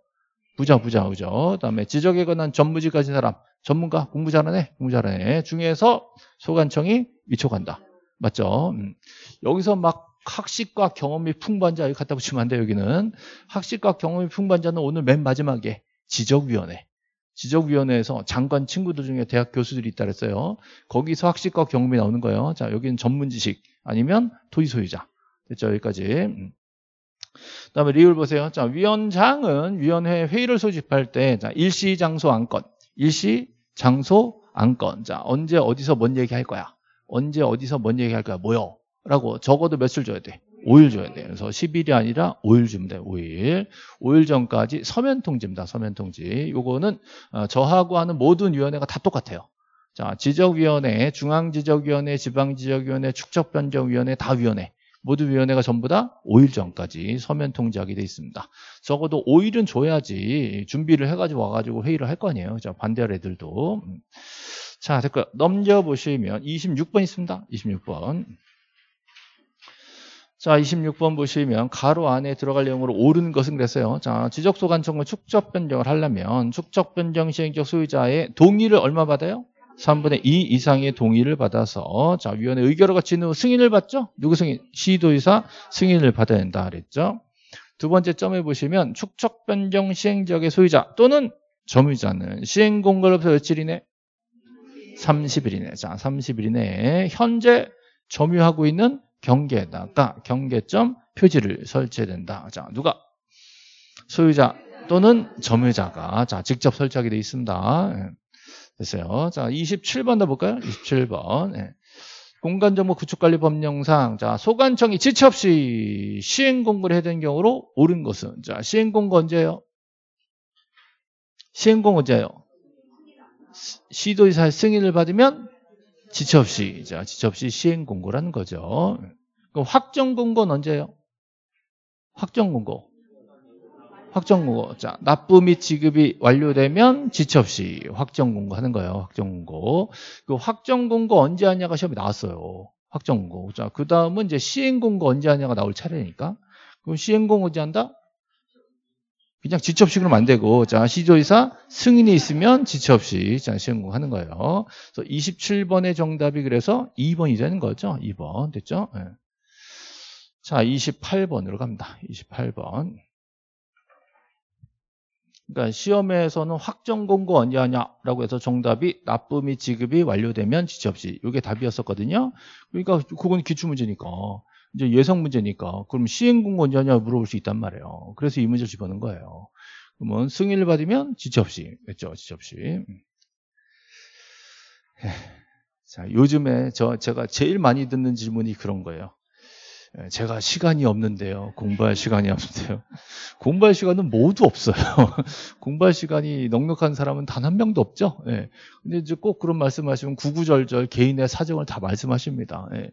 S1: 부자, 부자, 그죠? 그다음에 지적에 관한 전무직 가진 사람 전문가 공부 잘하네, 공부 잘하네 중에서 소관청이 위촉한다. 맞죠? 음. 여기서 막 학식과 경험이 풍부한 자 여기 갖다 붙이면 안 돼요. 여기는 학식과 경험이 풍부한 자는 오늘 맨 마지막에 지적위원회 지적위원회에서 장관 친구들 중에 대학 교수들이 있다 그랬어요. 거기서 학식과 경험이 나오는 거예요. 자, 여기는 전문 지식 아니면 토지 소유자. 됐죠? 여기까지. 음. 그 다음에 리을 보세요. 자, 위원장은 위원회 회의를 소집할 때, 자, 일시 장소 안건, 일시 장소 안건. 자, 언제 어디서 뭔 얘기 할 거야? 언제 어디서 뭔 얘기 할 거야? 뭐요? 라고 적어도 며칠 줘야 돼? 5일 줘야 돼. 그래서 10일이 아니라 5일 주면 돼. 5일. 5일 전까지 서면 통지입니다. 서면 통지. 요거는 어, 저하고 하는 모든 위원회가 다 똑같아요. 자, 지적위원회, 중앙지적위원회, 지방지적위원회, 축적변경위원회 다 위원회. 모두 위원회가 전부 다 5일 전까지 서면 통지하게 돼 있습니다. 적어도 5일은 줘야지 준비를 해가지고 와가지고 회의를 할 거 아니에요. 자, 반대할 애들도. 음. 자, 됐고 넘겨보시면 26번 있습니다. 26번. 자, 26번 보시면 가로 안에 들어갈 내용으로 옳은 것은 그랬어요. 자, 지적소 관청은 축적 변경을 하려면 축적 변경 시행적 소유자의 동의를 얼마 받아요? 3분의 2 이상의 동의를 받아서 자, 위원회 의결을 거친 후 승인을 받죠? 누구 승인? 시도의사 승인을 받아야 된다 그랬죠? 두 번째 점에 보시면 축적 변경 시행 지역의 소유자 또는 점유자는 시행 공고로부터 며칠이네? 30일 이내. 자, 30일 이내에 현재 점유하고 있는 경계에다가 경계점 표지를 설치해야 된다. 자, 누가? 소유자 또는 점유자가 자, 직접 설치하게 되어 있습니다. 예. 됐어요. 자, 27번 더 볼까요? 27번. 예. 공간정보 구축관리 법령상 자 소관청이 지체 없이 시행공고를 해야 되는 경우로 옳은 것은 자 시행공고 언제예요? 시행공고 언제예요? 시도의사 승인을 받으면 지체 없이 시행 공고라는 거죠. 그럼 확정 공고는 언제예요? 확정 공고. 확정 공고. 자, 납부 및 지급이 완료되면 지체 없이 확정 공고 하는 거예요. 확정 공고. 그 확정 공고 언제 하냐가 시험에 나왔어요. 확정 공고. 자, 그 다음은 이제 시행 공고 언제 하냐가 나올 차례니까. 그럼 시행 공고 언제 한다? 그냥 지체 없이 그러면 안 되고, 자, 시조이사 승인이 있으면 지체 없이 자, 시행공 하는 거예요. 그래서 27번의 정답이 그래서 2번이 되는 거죠. 2번. 됐죠? 네. 자, 28번으로 갑니다. 28번. 그러니까 시험에서는 확정 공고 언제 하냐라고 해서 정답이 납부 및 지급이 완료되면 지체 없이 이게 답이었었거든요. 그러니까 그건 기출 문제니까 이제 예상 문제니까 그럼 시행 공고 언제 하냐 물어볼 수 있단 말이에요. 그래서 이 문제를 집어넣은 거예요. 그러면 승인을 받으면 지체 없이 했죠. 지체 없이. 음. 자, 요즘에 저 제가 제일 많이 듣는 질문이 그런 거예요. 예, 제가 시간이 없는데요. 공부할 시간이 없는데요. 공부할 시간은 모두 없어요. 공부할 시간이 넉넉한 사람은 단 한 명도 없죠. 예. 근데 이제 꼭 그런 말씀하시면 구구절절 개인의 사정을 다 말씀하십니다. 예.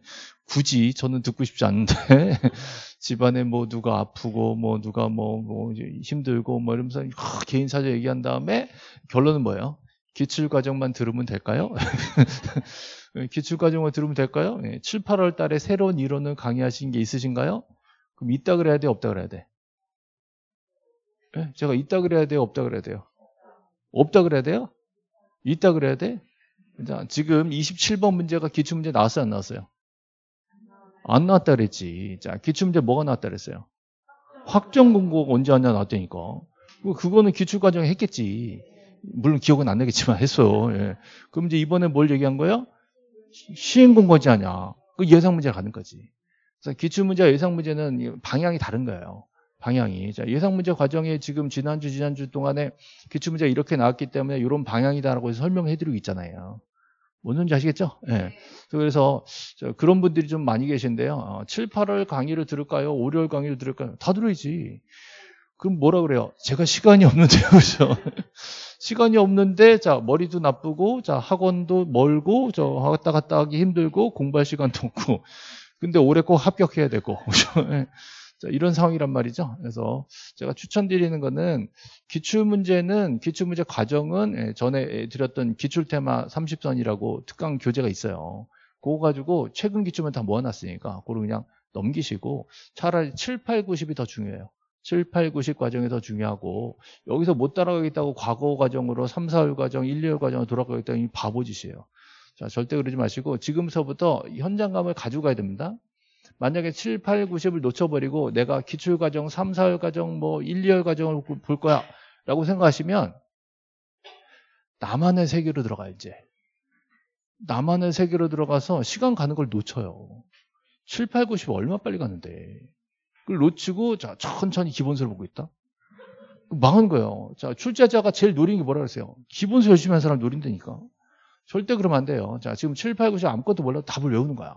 S1: 굳이 저는 듣고 싶지 않은데 집안에 뭐 누가 아프고 뭐 누가 뭐, 뭐 힘들고 뭐 이러면서 개인 사정 얘기한 다음에 결론은 뭐예요? 기출 과정만 들으면 될까요? 예, 기출과정을 들으면 될까요? 7, 예, 8월 달에 새로운 이론을 강의하신 게 있으신가요? 그럼 있다 그래야 돼, 없다 그래야 돼? 네? 제가 있다 그래야 돼요, 없다 그래야 돼요? 없다 그래야 돼요? 있다 그래야 돼? 자, 지금 27번 문제가 기출문제 나왔어요, 안 나왔어요? 안 나왔다 그랬지. 자, 기출문제 뭐가 나왔다 그랬어요? 확정 공고가 언제 왔냐 나왔다니까. 그거는 기출과정에 했겠지. 물론 기억은 안 나겠지만 했어요. 예. 그럼 이제 이번에 뭘 얘기한 거예요? 시행 공고지 하냐. 그 예상 문제가 가는 거지. 그래서 기출 문제와 예상 문제는 방향이 다른 거예요. 방향이. 자, 예상 문제 과정에 지금 지난주, 지난주 동안에 기출 문제가 이렇게 나왔기 때문에 이런 방향이다라고 설명해 드리고 있잖아요. 뭔지 아시겠죠? 예. 네. 그래서 그런 분들이 좀 많이 계신데요. 어, 7, 8월 강의를 들을까요? 5, 6월 강의를 들을까요? 다 들어야지. 그럼 뭐라 그래요? 제가 시간이 없는데요. 그죠? 시간이 없는데 자 머리도 나쁘고 자 학원도 멀고 저 왔다 갔다 하기 힘들고 공부할 시간도 없고 근데 올해 꼭 합격해야 되고 예. 자, 이런 상황이란 말이죠. 그래서 제가 추천드리는 거는 기출 문제는 기출 문제 과정은 예, 전에 드렸던 기출 테마 30선이라고 특강 교재가 있어요. 그거 가지고 최근 기출만 다 모아놨으니까 그걸 그냥 넘기시고 차라리 7, 8, 90이 더 중요해요. 7, 8, 90 과정이 더 중요하고 여기서 못 따라가겠다고 과거 과정으로 3, 4월 과정, 1, 2월 과정으로 돌아가겠다는 이 바보짓이에요. 자, 절대 그러지 마시고 지금서부터 현장감을 가지고 가야 됩니다. 만약에 7, 8, 90을 놓쳐버리고 내가 기출 과정, 3, 4월 과정, 뭐 1, 2월 과정을 볼 거야 라고 생각하시면 나만의 세계로 들어가야지. 나만의 세계로 들어가서 시간 가는 걸 놓쳐요. 7, 8, 90 얼마 빨리 가는데. 그걸 놓치고 자 천천히 기본서를 보고 있다. 망한 거예요. 자 출제자가 제일 노린 게 뭐라 그랬어요? 기본서 열심히 한 사람 노린다니까. 절대 그러면 안 돼요. 자 지금 7, 8, 90 아무것도 몰라도 답을 외우는 거야.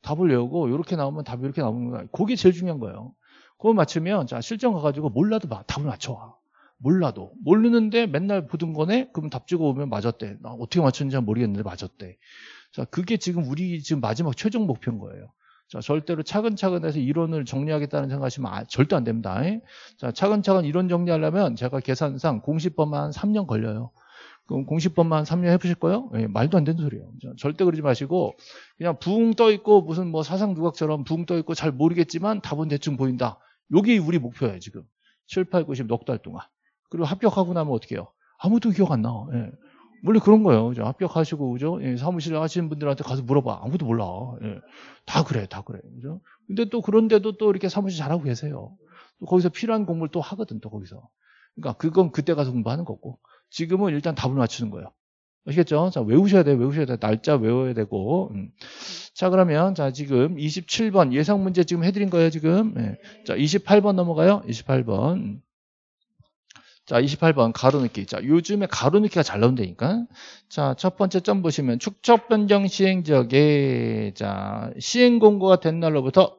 S1: 답을 외우고 이렇게 나오면 답이 이렇게 나오는 거야. 그게 제일 중요한 거예요. 그거 맞추면 자 실전 가가지고 몰라도 막 답을 맞춰와. 몰라도 모르는데 맨날 보던 거네. 그럼 답 주고 오면 맞았대. 나 어떻게 맞췄는지 모르겠는데 맞았대. 자 그게 지금 우리 지금 마지막 최종 목표인 거예요. 자, 절대로 차근차근 해서 이론을 정리하겠다는 생각하시면 아, 절대 안 됩니다. 자, 차근차근 이론 정리하려면 제가 계산상 공식법만 3년 걸려요. 그럼 공식법만 3년 해보실 거예요? 예, 말도 안 되는 소리예요. 자, 절대 그러지 마시고 그냥 붕 떠 있고 무슨 뭐 사상 누각처럼 붕 떠 있고 잘 모르겠지만 답은 대충 보인다. 여기 우리 목표예요 지금. 7, 8, 90 넉 달 동안. 그리고 합격하고 나면 어떻게 해요? 아무도 기억 안 나. 예. 원래 그런 거예요. 그죠? 합격하시고, 그죠? 예, 사무실 하시는 분들한테 가서 물어봐. 아무도 몰라. 예. 다 그래, 다 그래. 그죠? 근데 또 그런데도 또 이렇게 사무실 잘하고 계세요. 또 거기서 필요한 공부를 또 하거든, 또 거기서. 그러니까 그건 그때 가서 공부하는 거고. 지금은 일단 답을 맞추는 거예요. 아시겠죠? 자, 외우셔야 돼요, 외우셔야 돼요. 날짜 외워야 되고. 음. 자, 그러면, 자, 지금 27번 예상 문제 지금 해드린 거예요, 지금. 예. 자, 28번 넘어가요. 28번. 자, 28번 가로넣기. 자, 요즘에 가로넣기가 잘 나온다니까. 자, 첫 번째 점 보시면 축적 변경 시행 지역에 자, 시행 공고가 된 날로부터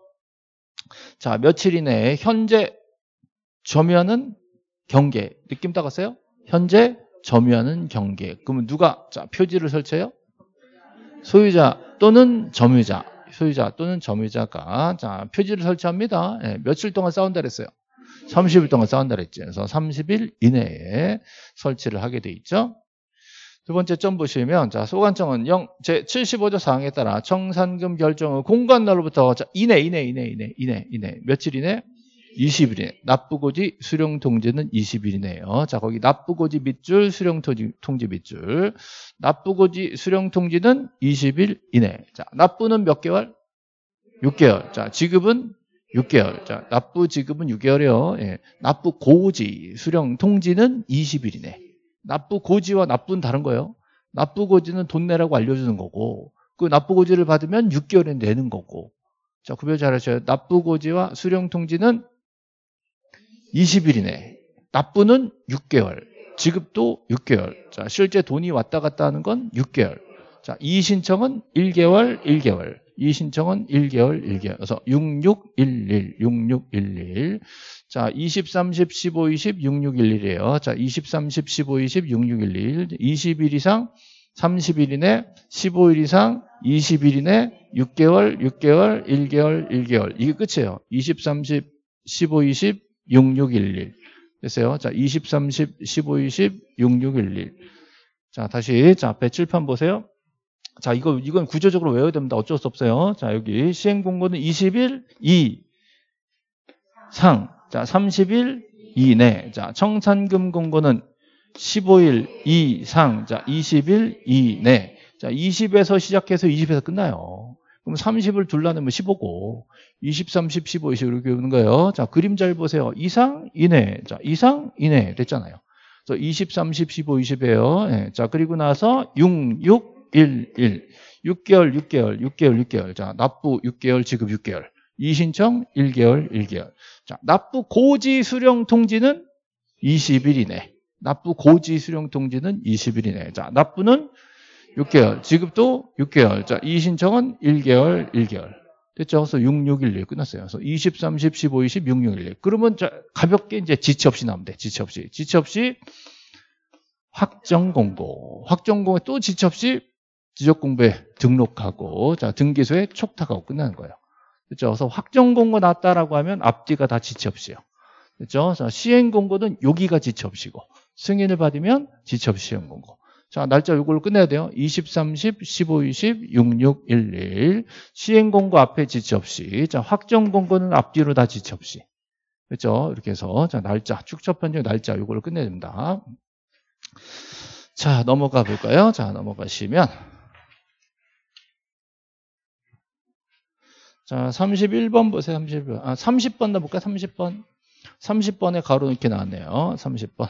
S1: 자, 며칠 이내에 현재 점유하는 경계. 느낌 따갔어요? 현재 점유하는 경계. 그러면 누가 자, 표지를 설치해요? 소유자 또는 점유자. 소유자 또는 점유자가 자, 표지를 설치합니다. 네, 며칠 동안 싸운다 그랬어요. 30일 동안 싸운다 그랬죠. 그래서 30일 이내에 설치를 하게 돼 있죠. 두 번째 점 보시면 자 소관청은 0, 제 75조 사항에 따라 청산금 결정을 공간 날로부터 자, 이내 이내 이내 이내 이내 이내 며칠 이내 20일 이내 납부고지 수령 통지는 20일 이내요. 자 거기 납부고지 밑줄 수령 통지, 통지 밑줄 납부고지 수령 통지는 20일 이내. 자 납부는 몇 개월? 6개월. 자 지급은 6개월. 자, 납부 지급은 6개월이요. 예. 납부 고지, 수령 통지는 20일이네. 납부 고지와 납부는 다른 거예요. 납부 고지는 돈 내라고 알려주는 거고, 그 납부 고지를 받으면 6개월에 내는 거고. 자, 구별 잘 하셔요. 납부 고지와 수령 통지는 20일이네. 납부는 6개월. 지급도 6개월. 자, 실제 돈이 왔다 갔다 하는 건 6개월. 자, 이 신청은 1개월, 1개월. 이 신청은 1개월, 1개월. 그래서 6611, 6611. 자, 20, 30, 15, 20, 6611이에요. 자, 20, 30, 15, 20, 6611. 20일 이상 30일 이내, 15일 이상 20일 이내, 6개월, 6개월, 1개월, 1개월. 이게 끝이에요. 20, 30, 15, 20, 6611. 됐어요. 자, 20, 30, 15, 20, 6611. 자, 다시, 자, 앞에 칠판 보세요. 자, 이거, 이건 구조적으로 외워야 됩니다. 어쩔 수 없어요. 자, 여기 시행 공고는 20일 이상. 자, 30일 이내. 자, 청산금 공고는 15일 이상. 자, 20일 이내. 자, 20에서 시작해서 20에서 끝나요. 그럼 30을 둘러내면 15고, 20, 30, 15, 20 이렇게 오는 거예요. 자, 그림 잘 보세요. 이상, 이내. 자, 이상, 이내. 됐잖아요. 그래서 20, 30, 15, 20이에요. 네. 자, 그리고 나서 6, 6, 1, 1. 6개월, 6개월, 6개월, 6개월. 자, 납부 6개월, 지급 6개월. 이신청 1개월, 1개월. 자, 납부 고지 수령 통지는 20일 이내. 납부 고지 수령 통지는 20일 이내. 자, 납부는 6개월, 지급도 6개월. 자, 이신청은 1개월, 1개월. 됐죠? 그래서 6611 끝났어요. 그래서 20, 30, 15, 20, 6611. 그러면 자, 가볍게 이제 지체 없이 나오면 돼. 지체 없이. 지체 없이 확정 공고. 확정 공고에 또 지체 없이 지적 공부에 등록하고 자 등기소에 촉탁하고 끝나는 거예요. 그렇죠? 그래서 확정 공고 났다라고 하면 앞뒤가 다 지체 없이요. 그렇죠? 자, 시행 공고는 여기가 지체 없이고 승인을 받으면 지체 없이 시행 공고. 자, 날짜 요걸 끝내야 돼요. 20, 30, 15, 20, 66, 11. 시행 공고 앞에 지체 없이. 자, 확정 공고는 앞뒤로 다 지체 없이. 그렇죠? 이렇게 해서 자, 날짜, 축적 변경 날짜 요걸 끝내야 됩니다. 자, 넘어가 볼까요? 자, 넘어가시면 자, 31번 보세요. 31번. 아, 30번 나볼까? 30번. 30번에 가로 이렇게 나왔네요. 30번.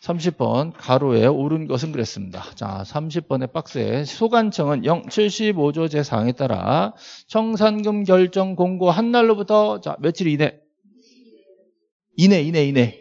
S1: 30번 가로에 오른 것은 그랬습니다. 자, 30번의 박스에 소관청은 0, 75조 제4항에 따라 청산금 결정 공고 한 날로부터 자, 며칠 이내? 이내, 이내, 이내.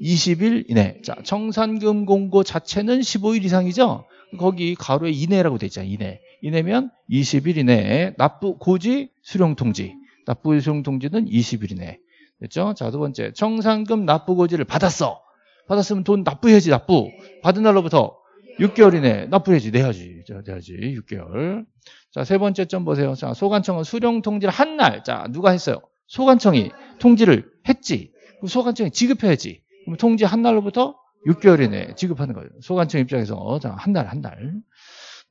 S1: 20일 이내. 자, 청산금 공고 자체는 15일 이상이죠? 거기 가로에 이내라고 돼 있잖아요. 이내. 이내면 20일 이내에 납부 고지 수령 통지. 납부 수령 통지는 20일 이내. 됐죠? 자, 두 번째. 청산금 납부 고지를 받았어. 받았으면 돈 납부해야지, 납부. 받은 날로부터 6개월 이내 납부해야지, 내야지. 자, 내야지. 6개월. 자, 세 번째 점 보세요. 자, 소관청은 수령 통지를 한 날. 자, 누가 했어요? 소관청이 통지를 했지. 그럼 소관청이 지급해야지. 그럼 통지 한 날로부터 6개월 이내 지급하는 거예요. 소관청 입장에서. 자, 한 달, 한 달.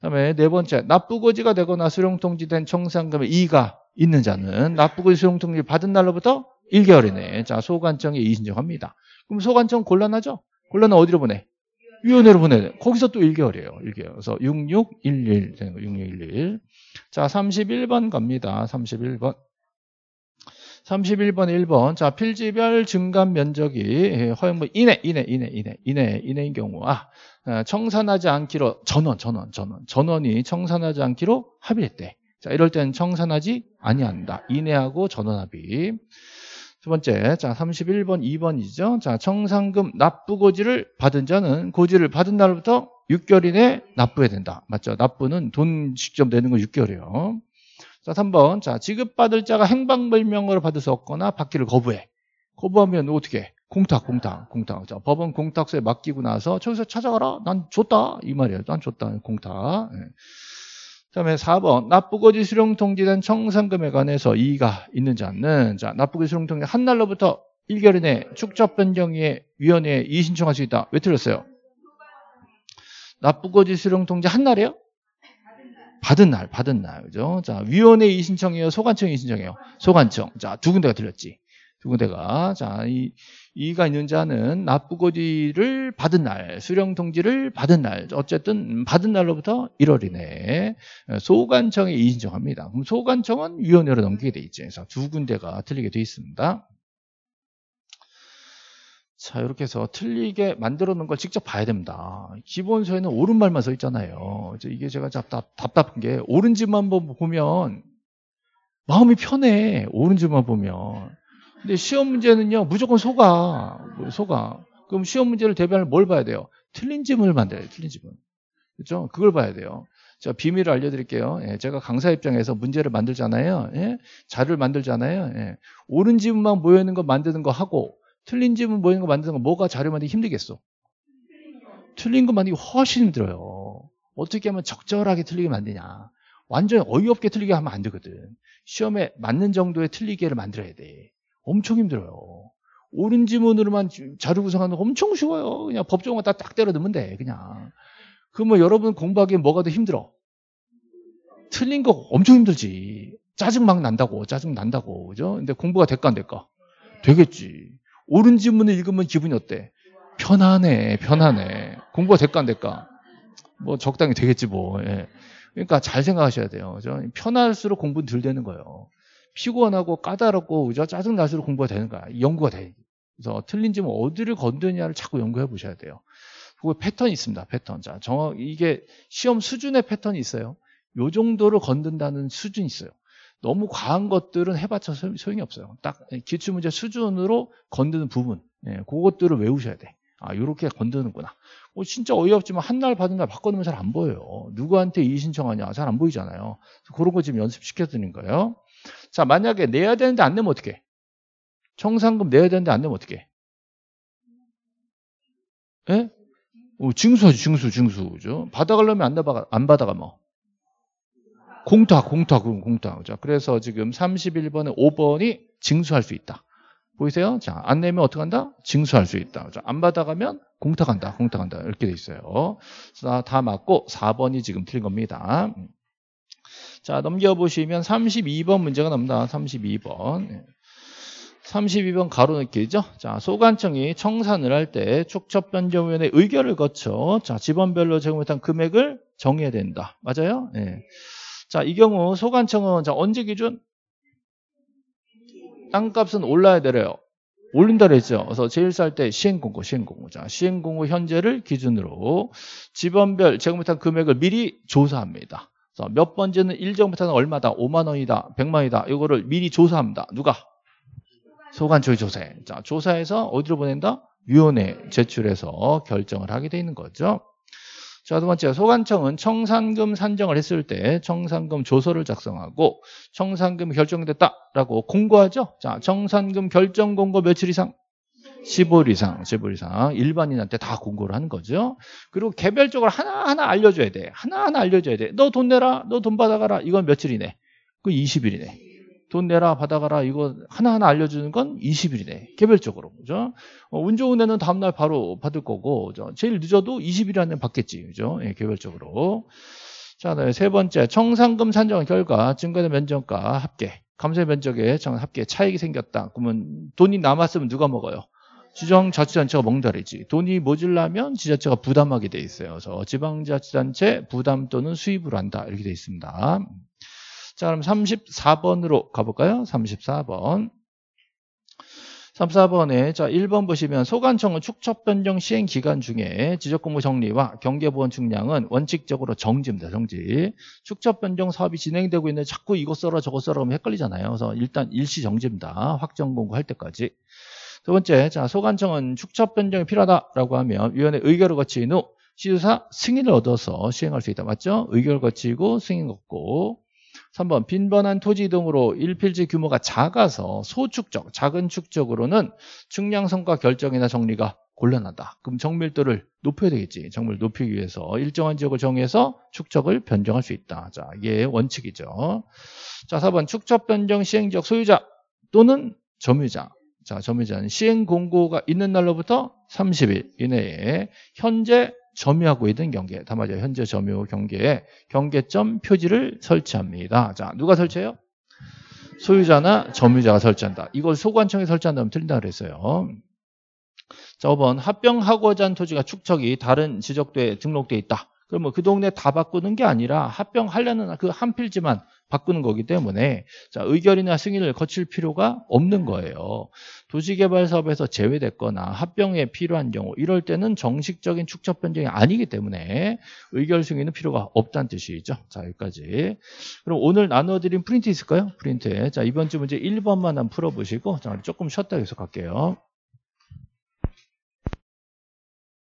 S1: 그 다음에 네 번째, 납부고지가 되거나 수령통지된 청산금의 이의가 있는 자는 납부고지 수령통지 받은 날로부터 1개월 이내 자 소관청에 이의신청합니다. 그럼 소관청 곤란하죠? 곤란은 어디로 보내? 위원회로 보내야 돼. 거기서 또 1개월이에요. 1개월. 그래서 6611 되는 거 6611. 자, 31번 갑니다. 31번. 31번 1번. 자, 필지별 증감 면적이 허용부 이내, 이내, 이내, 이내, 이내, 이내인 경우 아, 청산하지 않기로 전원, 전원, 전원. 전원이 청산하지 않기로 합의했대. 자, 이럴 때는 청산하지 아니한다. 이내하고 전원 합의. 두 번째, 자, 31번, 2번이죠. 자, 청산금 납부 고지를 받은 자는 고지를 받은 날부터 6개월 이내 납부해야 된다. 맞죠? 납부는 돈 직접 내는 거 6개월이에요. 자, 3번. 자, 지급받을 자가 행방불명으로 받을 수 없거나 받기를 거부해. 거부하면 어떻게? 공탁, 공탁, 공탁. 자, 법원 공탁서에 맡기고 나서 저기서 찾아가라. 난 줬다. 이 말이에요. 난 줬다. 공탁. 네. 다음에 4번 납부고지 수령 통지된 청산금에 관해서 이의가 있는지 않는 자 납부고지 수령 통지 한 날로부터 1개월 이내 축적 변경위에 위원회에 이의 신청할 수 있다. 왜 틀렸어요? 납부고지 수령 통지 한 날이에요? 받은 날, 받은 날, 그죠? 자, 위원회 이의 신청이에요? 소관청 이의 신청이에요? 소관청. 자, 두 군데가 틀렸지. 두 군데가. 자, 이, 이의가 있는 자는 납부고지를 받은 날, 수령 통지를 받은 날, 어쨌든 받은 날로부터 1월 이내에 소관청에 이의신청합니다. 그럼 소관청은 위원회로 넘기게 돼 있죠. 그래서 두 군데가 틀리게 돼 있습니다. 자, 이렇게 해서 틀리게 만들어 놓은 걸 직접 봐야 됩니다. 기본서에는 옳은 말만 써 있잖아요. 이게 제가 답답, 답답한 게 옳은 집만 보면 마음이 편해. 옳은 집만 보면. 근데 시험 문제는요, 무조건 속아. 속아. 그럼 시험 문제를 대비할 뭘 봐야 돼요? 틀린 질문을 만들어요, 틀린 질문. 그렇죠? 그걸 봐야 돼요. 자, 비밀을 알려드릴게요. 예, 제가 강사 입장에서 문제를 만들잖아요. 예? 자료를 만들잖아요. 예. 옳은 지문만 모여있는 거 만드는 거 하고, 틀린 지문 모여있는 거 만드는 거 뭐가 자료 만들기 힘들겠어? 틀린 거 만들기 훨씬 힘들어요. 어떻게 하면 적절하게 틀리게 만드냐. 완전히 어이없게 틀리게 하면 안 되거든. 시험에 맞는 정도의 틀리게를 만들어야 돼. 엄청 힘들어요. 옳은 지문으로만 자료 구성하는 거 엄청 쉬워요. 그냥 법조문만 딱, 딱 때려 넣으면 돼. 그냥. 그러면 여러분 공부하기에 뭐가 더 힘들어? 틀린 거 엄청 힘들지. 짜증 막 난다고. 짜증 난다고. 그죠? 근데 공부가 될까 안 될까? 되겠지. 옳은 지문을 읽으면 기분이 어때? 편하네. 편하네. 공부가 될까 안 될까? 뭐 적당히 되겠지 뭐. 예. 그러니까 잘 생각하셔야 돼요. 그죠? 편할수록 공부는 덜 되는 거예요. 피곤하고 까다롭고 그죠? 짜증 날수록 공부가 되는 거야. 연구가 돼. 그래서 틀린 지문 어디를 건드냐를 자꾸 연구해 보셔야 돼요. 그리고 패턴이 있습니다. 패턴. 자, 정확 이게 시험 수준의 패턴이 있어요. 요 정도로 건든다는 수준이 있어요. 너무 과한 것들은 해봤자 소용이 없어요. 딱 기출문제 수준으로 건드는 부분, 예, 그것들을 외우셔야 돼. 아, 요렇게 건드는구나. 뭐 진짜 어이없지만 한 날 받은 날 바꿔놓으면 잘 안 보여요. 누구한테 이의 신청하냐 잘 안 보이잖아요. 그런 거 지금 연습시켜 드리는 거예요. 자, 만약에 내야 되는데 안 내면 어떻게? 청산금 내야 되는데 안 내면 어떻게? 예? 어, 징수하지, 징수, 징수. 죠 받아가려면 안, 받아, 안 받아가 뭐. 공타, 공타, 공타. 자, 그래서 지금 31번에 5번이 징수할 수 있다. 보이세요? 자, 안 내면 어떻게 한다? 징수할 수 있다. 자, 안 받아가면 공타 간다. 이렇게 돼 있어요. 자, 다 맞고 4번이 지금 틀린 겁니다. 자, 넘겨보시면 32번 문제가 나옵니다. 32번. 32번 가로넣기죠. 자, 소관청이 청산을 할 때 축척변경위원회 의결을 거쳐 자, 지번별로 제공 못한 금액을 정해야 된다. 맞아요? 예. 자, 이 경우 소관청은 자, 언제 기준? 땅값은 올라야 되래요. 올린다 그랬죠. 그래서 제일 쌀 때 시행공고, 시행공고. 자, 시행공고 현재를 기준으로 지번별 제공 못한 금액을 미리 조사합니다. 몇 번째는 일정 못한 얼마다, 5만 원이다, 100만 원이다. 이거를 미리 조사합니다. 누가? 소관청이 조사해. 자, 조사해서 어디로 보낸다? 위원회 제출해서 결정을 하게 돼 있는 거죠. 자, 두 번째, 소관청은 청산금 산정을 했을 때 청산금 조서를 작성하고 청산금 결정됐다라고 공고하죠. 자, 청산금 결정 공고 며칠 이상? 15일 이상, 15일 이상 일반인한테 다 공고를 하는 거죠. 그리고 개별적으로 하나하나 알려줘야 돼. 하나하나 알려줘야 돼. 너 돈 내라, 너 돈 받아가라. 이건 며칠이네? 그 20일이네. 돈 내라 받아가라 이거 하나하나 알려주는 건 20일이네 개별적으로 그죠 어, 운 좋은 애는 다음날 바로 받을 거고 그죠? 제일 늦어도 20일 안에 받겠지 그죠 예, 개별적으로 자, 네, 세 번째 청산금 산정 결과 증거된 면적과 합계 감세 면적에 합계 차익이 생겼다 그러면 돈이 남았으면 누가 먹어요 지정자치단체가 먹다리지 돈이 모질라면 지자체가 부담하게 돼 있어요 그래서 지방자치단체 부담 또는 수입을 한다 이렇게 돼 있습니다 자, 그럼 34번으로 가볼까요? 34번. 34번에 자 1번 보시면 소관청은 축척 변경 시행 기간 중에 지적공부 정리와 경계보원 측량은 원칙적으로 정지입니다. 정지. 축척 변경 사업이 진행되고 있는데 자꾸 이것 써라 저것 써라 하면 헷갈리잖아요. 그래서 일단 일시 정지입니다. 확정 공고할 때까지. 두 번째, 자 소관청은 축척 변경이 필요하다라고 하면 위원회 의결을 거친 후 시주사 승인을 얻어서 시행할 수 있다. 맞죠? 의결 거치고 승인 얻고 3번 빈번한 토지 이동으로 일필지 규모가 작아서 소축적, 작은 축적으로는 측량 성과 결정이나 정리가 곤란하다. 그럼 정밀도를 높여야 되겠지. 정밀 높이기 위해서 일정한 지역을 정해서 축적을 변경할 수 있다. 자, 이게 원칙이죠. 자, 4번 축적 변경 시행 지역 소유자 또는 점유자. 자, 점유자는 시행 공고가 있는 날로부터 30일 이내에 현재 점유하고 있는 경계, 다 맞아요. 현재 점유 경계에 경계점 표지를 설치합니다. 자, 누가 설치해요? 소유자나 점유자가 설치한다. 이걸 소관청에 설치한다면 틀린다 그랬어요. 자, 5번 합병하고자 한 토지가 축척이 다른 지적도에 등록돼 있다. 그러면 그 동네 다 바꾸는 게 아니라 합병하려는 그 한 필지만 바꾸는 거기 때문에 자, 의결이나 승인을 거칠 필요가 없는 거예요. 도시개발 사업에서 제외됐거나 합병에 필요한 경우 이럴 때는 정식적인 축적 변경이 아니기 때문에 의결 승인은 필요가 없다는 뜻이죠. 자 여기까지. 그럼 오늘 나눠드린 프린트 있을까요? 프린트. 자 이번 주 문제 1번만 한번 풀어보시고 자, 조금 쉬었다 계속 할게요.